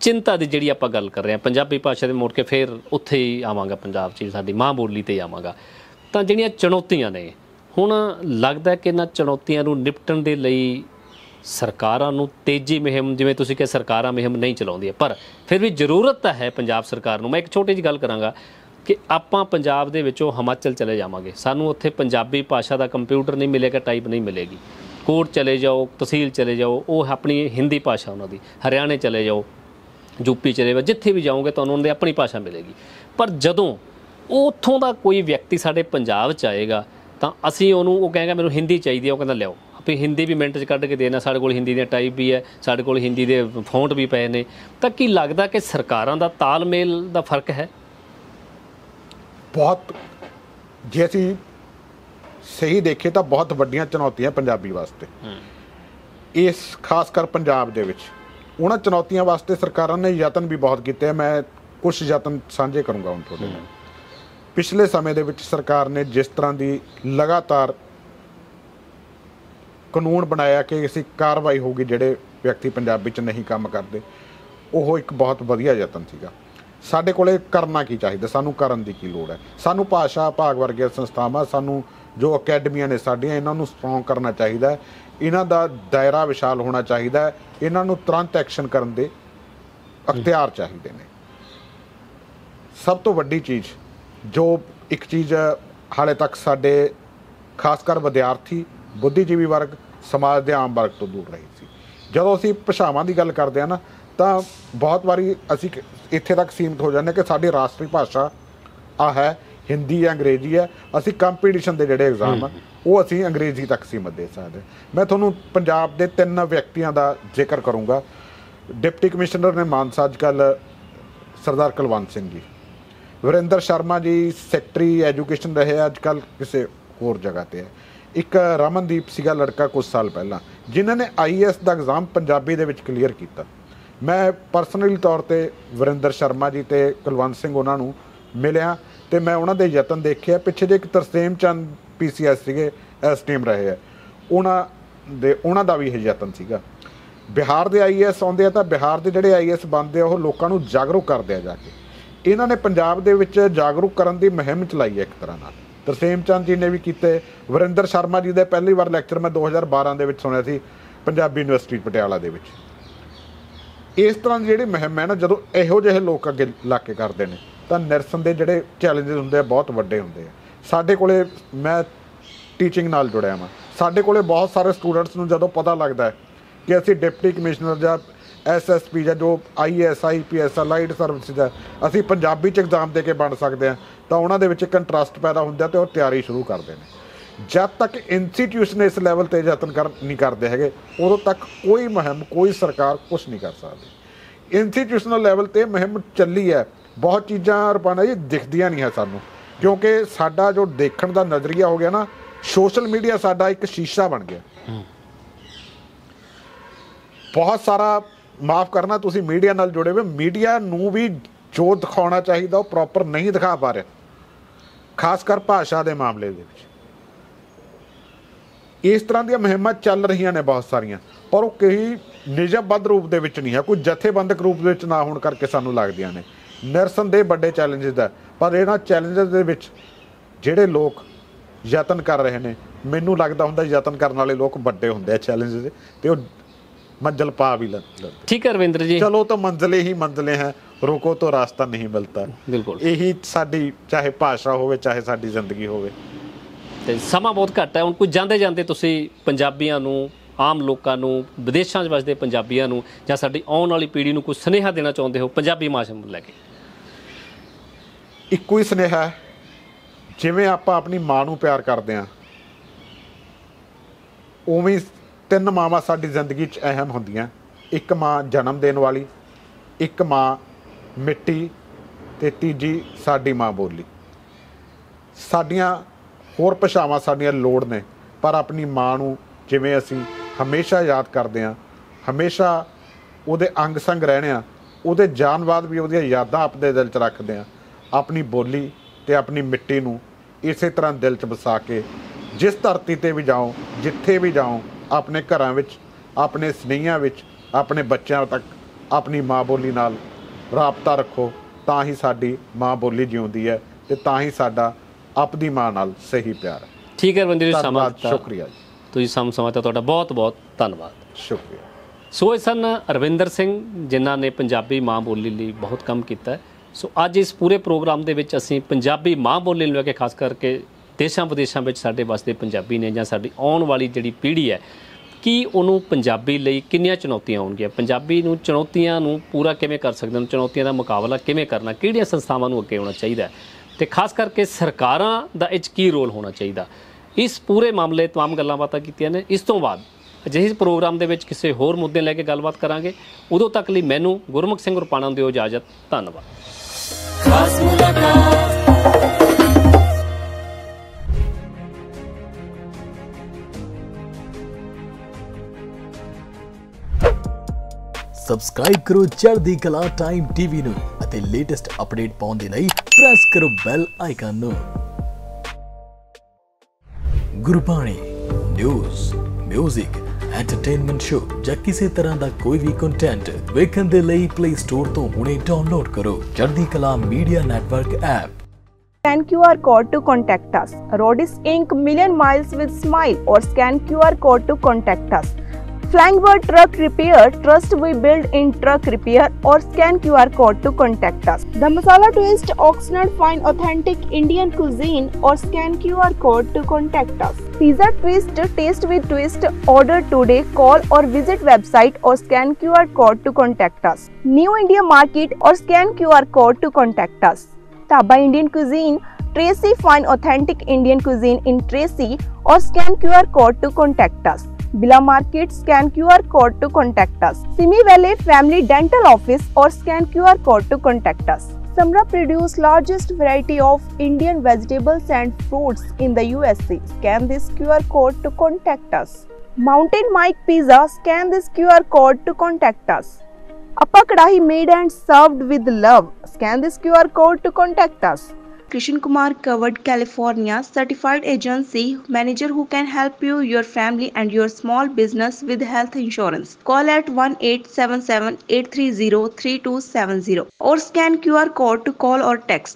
ਚਿੰਤਾ ਦੀ ਜਿਹੜੀ ਆਪਾਂ ਗੱਲ ਕਰ ਰਹੇ ਹਾਂ ਪੰਜਾਬੀ ਭਾਸ਼ਾ ਦੇ ਮੋੜ ਕੇ ਫਿਰ ਉੱਥੇ ਹੀ ਆਵਾਂਗਾ ਪੰਜਾਬ 'ਚ ਸਾਡੀ ਮਾਂ ਬੋਲੀ ਤੇ ਆਵਾਂਗਾ। ਤਾਂ ਜਿਹੜੀਆਂ ਚੁਣੌਤੀਆਂ ਨੇ ਹੁਣ ਲੱਗਦਾ ਕਿ ਇਹਨਾਂ ਚੁਣੌਤੀਆਂ ਨੂੰ ਨਿਪਟਣ ਦੇ ਲਈ ਸਰਕਾਰਾਂ ਨੂੰ ਤੇਜ਼ੀ ਮੁਹਿੰਮ ਜਿਵੇਂ ਤੁਸੀਂ ਕਿ ਸਰਕਾਰਾਂ ਮੁਹਿੰਮ ਨਹੀਂ ਚਲਾਉਂਦੀਆਂ ਪਰ ਫਿਰ ਵੀ ਜ਼ਰੂਰਤ ਤਾਂ ਹੈ ਪੰਜਾਬ ਸਰਕਾਰ ਨੂੰ। ਮੈਂ ਇੱਕ ਛੋਟੀ ਜਿਹੀ ਗੱਲ ਕਰਾਂਗਾ ਕਿ ਆਪਾਂ ਪੰਜਾਬ ਦੇ ਵਿੱਚੋਂ ਹਿਮਾਚਲ ਚਲੇ ਜਾਵਾਂਗੇ। ਸਾਨੂੰ ਉੱਥੇ ਪੰਜਾਬੀ ਭਾਸ਼ਾ ਦਾ ਕੰਪਿਊਟਰ ਨਹੀਂ ਮਿਲੇਗਾ ਟਾਈਪ ਨਹੀਂ ਮਿਲੇਗੀ। ਕੋਰਟ ਚਲੇ ਜਾਓ, ਤਹਿਸੀਲ ਚਲੇ ਜਾਓ, ਉਹ ਆਪਣੀ ਹਿੰਦੀ ਭਾਸ਼ਾ ਉਹਨਾਂ ਦੀ, ਹਰਿਆਣੇ ਚਲੇ ਜਾਓ ਯੂਪੀ ਚਲੇ ਜਾਓ, ਜਿੱਥੇ ਵੀ ਜਾਓਗੇ ਤੁਹਾਨੂੰ ਉਹਨਾਂ ਦੀ ਆਪਣੀ ਭਾਸ਼ਾ ਮਿਲੇਗੀ। ਪਰ ਜਦੋਂ ਉੱਥੋਂ ਦਾ ਕੋਈ ਵਿਅਕਤੀ ਸਾਡੇ ਪੰਜਾਬ ਚ ਆਏਗਾ, ਤਾਂ ਅਸੀਂ ਉਹਨੂੰ, ਉਹ ਕਹੇਗਾ ਮੈਨੂੰ ਹਿੰਦੀ ਚਾਹੀਦੀ ਹੈ, ਉਹ ਕਹਿੰਦਾ ਲਿਆਓ। ਆਪੇ ਹਿੰਦੀ ਵੀ ਮਿੰਟ 'ਚ ਕੱਢ ਕੇ ਦੇਣਾ, ਸਾਡੇ ਕੋਲ ਹਿੰਦੀ ਦੇ ਟਾਈਪ ਵੀ ਹੈ, ਸਾਡੇ ਕੋਲ ਹਿੰਦੀ ਦੇ ਫੌਂਟ ਵੀ ਪਏ ਨੇ। ਤਾਂ ਕੀ ਲੱਗਦਾ ਕਿ ਸਰਕਾਰਾਂ ਦਾ ਤਾਲਮੇਲ ਦਾ ਫ਼ਰਕ ਹੈ? ਬਹੁਤ, ਜੇ ਅਸੀਂ ਸਹੀ ਦੇਖੇ ਤਾਂ ਬਹੁਤ ਵੱਡੀਆਂ ਚੁਣੌਤੀਆਂ ਪੰਜਾਬੀ ਵਾਸਤੇ। ਇਸ, ਖਾਸ ਕਰ ਪੰਜਾਬ ਦੇ ਵਿੱਚ। ਉਹਨਾਂ ਚੁਣੌਤੀਆਂ ਵਾਸਤੇ ਸਰਕਾਰਾਂ ਨੇ ਯਤਨ ਵੀ ਬਹੁਤ ਕੀਤੇ ਮੈਂ ਕੁਝ ਯਤਨ ਸਾਂਝੇ ਕਰੂੰਗਾ ਹੁਣ ਤੁਹਾਡੇ ਨਾਲ। ਪਿਛਲੇ ਸਮੇਂ ਦੇ ਵਿੱਚ ਸਰਕਾਰ ਨੇ ਜਿਸ ਤਰ੍ਹਾਂ ਦੀ ਲਗਾਤਾਰ ਕਾਨੂੰਨ ਬਣਾਇਆ ਕਿ ਅਸੀਂ ਕਾਰਵਾਈ ਹੋਊਗੀ ਜਿਹੜੇ ਵਿਅਕਤੀ ਪੰਜਾਬੀ 'ਚ ਨਹੀਂ ਕੰਮ ਕਰਦੇ, ਉਹ ਇੱਕ ਬਹੁਤ ਵਧੀਆ ਯਤਨ ਸੀਗਾ। ਸਾਡੇ ਕੋਲੇ ਕਰਨਾ ਕੀ ਚਾਹੀਦਾ? ਸਾਨੂੰ ਕਰਨ ਦੀ ਕੀ ਲੋੜ ਹੈ? ਸਾਨੂੰ ਭਾਸ਼ਾ ਭਾਗ ਵਰਗੀਆਂ ਸੰਸਥਾਵਾਂ, ਸਾਨੂੰ ਜੋ ਅਕੈਡਮੀਆਂ ਨੇ ਸਾਡੀਆਂ, ਇਹਨਾਂ ਨੂੰ ਸਟਰੋਂਗ ਕਰਨਾ ਚਾਹੀਦਾ ਇਹਨਾਂ ਦਾ ਦਾਇਰਾ ਵਿਸ਼ਾਲ ਹੋਣਾ ਚਾਹੀਦਾ ਇਹਨਾਂ ਨੂੰ ਤੁਰੰਤ ਐਕਸ਼ਨ ਕਰਨ ਦੇ ਅਖਤਿਆਰ ਚਾਹੀਦੇ ਨੇ। ਸਭ ਤੋਂ ਵੱਡੀ ਚੀਜ਼, ਜੋ ਇੱਕ ਚੀਜ਼ ਹਾਲੇ ਤੱਕ ਸਾਡੇ ਖਾਸ ਕਰ ਵਿਦਿਆਰਥੀ, ਬੁੱਧੀਜੀਵੀ ਵਰਗ, ਸਮਾਜ ਦੇ ਆਮ ਵਰਗ ਤੋਂ ਦੂਰ ਰਹੀ ਸੀ। ਜਦੋਂ ਅਸੀਂ ਭਾਸ਼ਾਵਾਂ ਦੀ ਗੱਲ ਕਰਦੇ ਆ ਨਾ, ਤਾਂ ਬਹੁਤ ਵਾਰੀ ਅਸੀਂ ਇੱਥੇ ਤੱਕ ਸੀਮਿਤ ਹੋ ਜਾਂਦੇ ਕਿ ਸਾਡੀ ਰਾਸ਼ਟਰੀ ਭਾਸ਼ਾ ਆ ਹੈ। ਹਿੰਦੀ ਜਾਂ ਅੰਗਰੇਜ਼ੀ ਹੈ। ਅਸੀਂ ਕੰਪੀਟੀਸ਼ਨ ਦੇ ਜਿਹੜੇ ਐਗਜ਼ਾਮ ਆ, ਉਹ ਅਸੀਂ ਅੰਗਰੇਜ਼ੀ ਤੱਕ ਸੀਮਤ ਦੇ ਸਕਦੇ ਮੈਂ ਤੁਹਾਨੂੰ ਪੰਜਾਬ ਦੇ ਤਿੰਨ ਵਿਅਕਤੀਆਂ ਦਾ ਜ਼ਿਕਰ ਕਰੂੰਗਾ। ਡਿਪਟੀ ਕਮਿਸ਼ਨਰ ਨੇ ਮਾਨਸਾ ਅੱਜ ਕੱਲ੍ਹ ਸਰਦਾਰ ਕੁਲਵੰਤ ਸਿੰਘ ਜੀ, ਵਰਿੰਦਰ ਸ਼ਰਮਾ ਜੀ, ਸੈਕਟਰੀ ਐਜੂਕੇਸ਼ਨ ਰਹੇ ਆ ਅੱਜ ਕੱਲ ਕਿਸੇ ਹੋਰ ਜਗ੍ਹਾ ਤੇ ਹੈ ਇੱਕ ਰਮਨਦੀਪ ਸੀਗਾ ਲੜਕਾ ਕੁਝ ਸਾਲ ਪਹਿਲਾਂ, ਜਿਨ੍ਹਾਂ ਨੇ ਆਈਐਸ ਦਾ ਐਗਜ਼ਾਮ ਪੰਜਾਬੀ ਦੇ ਵਿੱਚ ਕਲੀਅਰ ਕੀਤਾ। ਮੈਂ ਪਰਸਨਲੀ ਤੌਰ ਤੇ ਵਰਿੰਦਰ ਸ਼ਰਮਾ ਜੀ ਤੇ ਕੁਲਵੰਤ ਸਿੰਘ ਉਹਨਾਂ ਨੂੰ ਮਿਲਿਆ। ਤੇ ਮੈਂ ਉਹਨਾਂ ਦੇ ਯਤਨ ਦੇਖਿਆ। ਪਿੱਛੇ ਜੇ ਇੱਕ ਤਰਸੇਮ ਚੰਦ ਪੀਸੀਐਸ ਸੀਗੇ ਐਸਟੀਐਮ ਰਹੇ ਆ। ਉਹਨਾਂ ਦੇ, ਉਹਨਾਂ ਦਾ ਵੀ ਇਹ ਯਤਨ ਸੀਗਾ। ਬਿਹਾਰ ਦੇ ਆਈਐਸ ਆਉਂਦੇ ਆ ਤਾਂ ਬਿਹਾਰ ਦੇ ਜਿਹੜੇ ਆਈਐਸ ਬਣਦੇ ਆ, ਉਹ ਲੋਕਾਂ ਨੂੰ ਜਾਗਰੂਕ ਕਰਦੇ ਆ ਜਾ ਕੇ। ਇਹਨਾਂ ਨੇ ਪੰਜਾਬ ਦੇ ਵਿੱਚ ਜਾਗਰੂਕ ਕਰਨ ਦੀ ਮੁਹਿੰਮ ਚਲਾਈ ਹੈ ਇੱਕ ਤਰ੍ਹਾਂ ਨਾਲ। ਤਰਸੇਮ ਚੰਦ ਜੀ ਨੇ ਵੀ ਕੀਤੇ। ਵਰਿੰਦਰ ਸ਼ਰਮਾ ਜੀ ਦੇ ਪਹਿਲੀ ਵਾਰ ਲੈਕਚਰ ਮੈਂ 2012 ਦੇ ਵਿੱਚ ਸੁਣਿਆ ਸੀ, ਪੰਜਾਬੀ ਯੂਨੀਵਰਸਿਟੀ ਪਟਿਆਲਾ ਦੇ ਵਿੱਚ। ਇਸ ਤਰ੍ਹਾਂ ਦੀ ਜਿਹੜੀ ਮੁਹਿੰਮ ਹੈ ਨਾ, ਜਦੋਂ ਇਹੋ ਜਿਹੇ ਲੋਕ ਅੱਗੇ ਲਾ ਕੇ ਕਰਦੇ ਨੇ ਤਾਂ ਨਿਰਸਨ ਦੇ ਜਿਹੜੇ ਚੈਲੰਜਸ ਹੁੰਦੇ ਆ, ਬਹੁਤ ਵੱਡੇ ਹੁੰਦੇ ਆ। ਸਾਡੇ ਕੋਲੇ ਮੈਂ ਟੀਚਿੰਗ ਨਾਲ ਜੁੜਿਆ ਹਾਂ ਸਾਡੇ ਕੋਲੇ ਬਹੁਤ ਸਾਰੇ ਸਟੂਡੈਂਟਸ ਨੂੰ ਜਦੋਂ ਪਤਾ ਲੱਗਦਾ ਹੈ ਕਿ ਅਸੀਂ ਡਿਪਟੀ ਕਮਿਸ਼ਨਰ ਜਾਂ ਐਸਐਸਪੀ ਜਾਂ ਜੋ ਆਈਐਸ ਆਈਪੀਐਸ ਲਾਈਟ ਸਰਵਿਸਿਜ਼ ਹੈ, ਅਸੀਂ ਪੰਜਾਬੀ ਚ ਐਗਜ਼ਾਮ ਦੇ ਕੇ ਬਣ ਸਕਦੇ ਹਾਂ, ਤਾਂ ਉਹਨਾਂ ਦੇ ਵਿੱਚ ਇੱਕ ਇੰਟਰਸਟ ਪੈਦਾ ਹੁੰਦਾ ਤੇ ਉਹ ਤਿਆਰੀ ਸ਼ੁਰੂ ਕਰਦੇ ਨੇ। ਜਦ ਤੱਕ ਇੰਸਟੀਟਿਊਸ਼ਨ ਇਸ ਲੈਵਲ ਤੇ ਯਤਨ ਕਰ, ਨਹੀਂ ਕਰਦੇ ਹੈਗੇ, ਉਦੋਂ ਤੱਕ ਕੋਈ ਮੁਹਿੰਮ, ਕੋਈ ਸਰਕਾਰ ਕੁਝ ਨਹੀਂ ਕਰ ਸਕਦੀ। ਇੰਸਟੀਟਿਊਸ਼ਨਲ ਲੈਵਲ ਤੇ ਮੁਹਿੰਮ ਚੱਲੀ ਹੈ। ਬਹੁਤ ਚੀਜ਼ਾਂ ਰਪਾਣਾ ਜੀ ਦਿਖਦੀਆਂ ਨਹੀਂ ਹੈ ਸਾਨੂੰ। ਕਿਉਂਕਿ ਸਾਡਾ ਜੋ ਦੇਖਣ ਦਾ ਨਜ਼ਰੀਆ ਹੋ ਗਿਆ ਨਾ, ਸੋਸ਼ਲ ਮੀਡੀਆ ਸਾਡਾ ਇੱਕ ਸ਼ੀਸ਼ਾ ਬਣ ਗਿਆ। ਬਹੁਤ ਸਾਰਾ ਮਾਫ ਕਰਨਾ ਤੁਸੀਂ ਮੀਡੀਆ ਨਾਲ ਜੁੜੇ ਹੋਏ ਮੀਡੀਆ ਨੂੰ ਵੀ ਜੋ ਦਿਖਾਉਣਾ ਚਾਹੀਦਾ, ਉਹ ਪ੍ਰੋਪਰ ਨਹੀਂ ਦਿਖਾ ਪਾ ਰਿਹਾ। ਖਾਸ ਕਰ ਭਾਸ਼ਾ ਦੇ ਮਾਮਲੇ ਦੇ ਵਿੱਚ। ਇਸ ਤਰ੍ਹਾਂ ਦੀਆਂ ਮੁਹਿੰਮਾਂ ਚੱਲ ਰਹੀਆਂ ਨੇ ਬਹੁਤ ਸਾਰੀਆਂ। ਪਰ ਉਹ ਕਹੀ ਨਿਯਮਬੱਧ ਰੂਪ ਦੇ ਵਿੱਚ ਨਹੀਂ ਹੈ। ਕੋਈ ਜਥੇਬੰਦਕ ਰੂਪ ਦੇ ਵਿੱਚ ਨਾ ਹੋਣ ਕਰਕੇ ਸਾਨੂੰ ਲੱਗਦੀਆਂ ਨੇ। ਨਿਰਸਨ ਦੇ ਵੱਡੇ ਚੈਲੰਜਸ ਦਾ। ਪਰ ਇਹਨਾਂ ਚੈਲੰਜਸ ਦੇ ਵਿੱਚ ਜਿਹੜੇ ਲੋਕ ਯਤਨ ਕਰ ਰਹੇ ਨੇ ਮੈਨੂੰ ਲੱਗਦਾ ਹੁੰਦਾ ਯਤਨ ਕਰਨ ਵਾਲੇ ਲੋਕ ਵੱਡੇ ਹੁੰਦੇ ਆ ਚੈਲੰਜ ਦੇ ਤੇ ਉਹ ਮੰਜ਼ਲ ਪਾ ਵੀ ਲੈਂਦੇ ਠੀਕ ਹੈ ਰਵਿੰਦਰ ਜੀ। ਚਲੋ ਤਾਂ ਮੰਜ਼ਲੇ ਹੀ ਮੰਜ਼ਲੇ ਹੈ ਰੁਕੋ ਤਾਂ ਰਾਸਤਾ ਨਹੀਂ ਮਿਲਤਾ ਬਿਲਕੁਲ। ਇਹੀ ਸਾਡੀ ਚਾਹੇ ਭਾਸ਼ਾ ਹੋਵੇ ਚਾਹੇ ਸਾਡੀ ਜ਼ਿੰਦਗੀ ਹੋਵੇ। ਤੇ ਸਮਾਂ ਬਹੁਤ ਘੱਟ ਹੈ। ਹੁਣ ਕੁਝ ਜਾਂਦੇ ਜਾਂਦੇ ਤੁਸੀਂ ਪੰਜਾਬੀਆਂ ਨੂੰ ਆਮ ਲੋਕਾਂ ਨੂੰ ਵਿਦੇਸ਼ਾਂ 'ਚ ਵਸਦੇ ਪੰਜਾਬੀਆਂ ਨੂੰ ਜਾਂ ਸਾਡੀ ਆਉਣ ਵਾਲੀ ਪੀੜ੍ਹੀ ਨੂੰ ਕੋਈ ਸੁਨੇਹਾ ਦੇਣਾ ਚਾਹੁੰਦੇ ਹੋ ਪੰਜਾਬੀ ਨੂੰ ਲੈ ਕੇ? ਇੱਕੋ ਹੀ ਸੁਨੇਹਾ ਹੈ, ਜਿਵੇਂ ਆਪਾਂ ਆਪਣੀ ਮਾਂ ਨੂੰ ਪਿਆਰ ਕਰਦੇ ਹਾਂ, ਉਵੇਂ ਤਿੰਨ ਮਾਵਾਂ ਸਾਡੀ ਜ਼ਿੰਦਗੀ 'ਚ ਅਹਿਮ ਹੁੰਦੀਆਂ। ਇੱਕ ਮਾਂ ਜਨਮ ਦੇਣ ਵਾਲੀ, ਇੱਕ ਮਾਂ ਮਿੱਟੀ ਤੇ ਤੀਜੀ ਸਾਡੀ ਮਾਂ ਬੋਲੀ। ਸਾਡੀਆਂ ਹੋਰ ਭਾਸ਼ਾਵਾਂ ਸਾਡੀਆਂ ਲੋੜ ਨੇ, ਪਰ ਆਪਣੀ ਮਾਂ ਨੂੰ ਜਿਵੇਂ ਅਸੀਂ ਹਮੇਸ਼ਾ ਯਾਦ ਕਰਦੇ ਹਾਂ, ਹਮੇਸ਼ਾ ਉਹਦੇ ਅੰਗ ਸੰਗ ਰਹਿਣੇ ਆ ਉਹਦੇ ਜਾਣ ਬਾਅਦ ਵੀ ਉਹਦੀਆਂ ਯਾਦਾਂ ਆਪਣੇ ਦਿਲ 'ਚ ਰੱਖਦੇ ਆ ਆਪਣੀ ਬੋਲੀ ਤੇ ਆਪਣੀ ਮਿੱਟੀ ਨੂੰ ਇਸੇ ਤਰ੍ਹਾਂ ਦਿਲ 'ਚ ਵਸਾ ਕੇ ਜਿਸ ਧਰਤੀ ਤੇ ਵੀ ਜਾਓ ਜਿੱਥੇ ਵੀ ਜਾਓ ਆਪਣੇ ਘਰਾਂ ਵਿੱਚ ਆਪਣੇ ਸਨੇਹੀਆਂ ਵਿੱਚ ਆਪਣੇ ਬੱਚਿਆਂ ਤੱਕ ਆਪਣੀ ਮਾਂ ਬੋਲੀ ਨਾਲ ਰਾਬਤਾ ਰੱਖੋ ਤਾਂ ਹੀ ਸਾਡੀ ਮਾਂ ਬੋਲੀ ਜਿਉਂਦੀ ਹੈ ਤੇ ਤਾਂ ਹੀ ਸਾਡਾ ਆਪਦੀ ਮਾਂ ਨਾਲ ਸਹੀ ਪਿਆਰ ਹੈ। ਠੀਕ ਹੈ ਰਵਿੰਦਰ ਜੀ ਸਮਾਂ ਦਿੱਤਾ। ਸ਼ੁਕਰੀਆ ਜੀ। ਤੁਸੀਂ ਸਮ ਸਮਾਂ ਦਿੱਤਾ ਤੁਹਾਡਾ ਬਹੁਤ ਬਹੁਤ ਧੰਨਵਾਦ। ਸ਼ੁਕਰੀਆ। ਸੋ ਇਹ ਸਨ ਰਵਿੰਦਰ ਸਿੰਘ ਜਿਨ੍ਹਾਂ ਨੇ ਪੰਜਾਬੀ ਮਾਂ ਬੋਲੀ ਲਈ ਬਹੁਤ ਕੰਮ ਕੀਤਾ ਹੈ। ਸੋ ਅੱਜ ਇਸ ਪੂਰੇ ਪ੍ਰੋਗਰਾਮ ਦੇ ਵਿੱਚ ਅਸੀਂ ਪੰਜਾਬੀ ਮਾਂ ਬੋਲੀ ਨੂੰ ਲੈ ਕੇ ਖਾਸ ਕਰਕੇ ਦੇਸ਼ਾਂ ਵਿਦੇਸ਼ਾਂ ਵਿੱਚ ਸਾਡੇ ਵਸਦੇ ਪੰਜਾਬੀ ਨੇ ਜਾਂ ਸਾਡੀ ਆਉਣ ਵਾਲੀ ਜਿਹੜੀ ਪੀੜ੍ਹੀ ਹੈ, ਕੀ ਉਹਨੂੰ ਪੰਜਾਬੀ ਲਈ ਕਿੰਨੀਆਂ ਚੁਣੌਤੀਆਂ ਆਉਣਗੀਆਂ? ਪੰਜਾਬੀ ਨੂੰ ਚੁਣੌਤੀਆਂ ਨੂੰ ਪੂਰਾ ਕਿਵੇਂ ਕਰ ਸਕਦੇ ਹਨ? ਚੁਣੌਤੀਆਂ ਦਾ ਮੁਕਾਬਲਾ ਕਿਵੇਂ ਕਰਨਾ? ਕਿਹੜੀਆਂ ਸੰਸਥਾਵਾਂ ਨੂੰ ਅੱਗੇ ਆਉਣਾ ਚਾਹੀਦਾ ਹੈ? ਤੇ ਖਾਸ ਕਰਕੇ ਸਰਕਾਰਾਂ ਦਾ ਇਹ 'ਚ ਕੀ ਰੋਲ ਹੋਣਾ ਚਾਹੀਦਾ? ਇਸ ਪੂਰੇ ਮਾਮਲੇ ਤਮਾਮ ਗੱਲਾਂ ਬਾਤਾਂ ਕੀਤੀਆਂ ਨੇ। ਇਸ ਤੋਂ ਬਾਅਦ ਅਜਿਹੇ ਪ੍ਰੋਗਰਾਮ ਦੇ ਵਿੱਚ ਕਿਸੇ ਹੋਰ ਮੁੱਦੇ ਲੈ ਕੇ ਗੱਲਬਾਤ ਕਰਾਂਗੇ। ਉਦੋਂ ਤੱਕ ਲਈ ਮੈਨੂੰ ਗੁਰਮੁਖ ਸਿੰਘ ਰੁਪਾਣਾ ਨੂੰ ਦਿਓ ਇਜਾਜ਼ਤ। ਧੰਨਵਾਦ। ਖਾਸ ਮੁਲਾਕਾਤ ਸਬਸਕ੍ਰਾਈਬ ਕਰੋ ਚੜ੍ਹਦੀ ਕਲਾ ਟਾਈਮ ਟੀਵੀ ਨੂੰ ਅਤੇ ਲੇਟੈਸਟ ਅਪਡੇਟ ਪਾਉਣ ਦੇ ਲਈ ਪ੍ਰੈਸ ਕਰੋ ਬੈਲ ਆਈਕਨ ਨੂੰ ਗੁਰਬਾਣੀ ਨਿਊਜ਼ 뮤직 ਐਂਟਰਟੇਨਮੈਂਟ ਸ਼ੋਅ ਜਾਂ ਕਿਸੇ ਤਰ੍ਹਾਂ ਦਾ ਕੋਈ ਵੀ ਕੰਟੈਂਟ ਵੇਖਣ ਦੇ ਲਈ ਪਲੇ ਸਟੋਰ ਤੋਂ ਹੁਣੇ ਡਾਊਨਲੋਡ ਕਰੋ Chardi Kala media network app Scan QR code to contact us. Rodis Inc. Million Miles with Smile or scan QR code to contact us. Flying Bird Truck Repair, trust we build in truck repair or scan QR code to contact us. The Masala Twist, Oxnard Fine Authentic Indian Cuisine or scan QR code to contact us. Pizza Twist, Taste with Twist, order today, call or visit website or scan QR code to contact us. New India Market or scan QR code to contact us. Taba Indian Cuisine, Tracy Fine Authentic Indian Cuisine in Tracy or scan QR code to contact us. Bila Market, scan QR code to contact us. Simi Valley Family Dental Office or scan QR code to contact us. Samra produce largest variety of Indian vegetables and fruits in the USA. Scan this QR code to contact us. Mountain Mike Pizza, scan this QR code to contact us. Appa Kadahi made and served with love. Scan this QR code to contact us. Krishan Kumar Covered California certified agency manager who can help you, your family, and your small business with health insurance. Call at 1 877 830 3270 or scan QR code to call or text.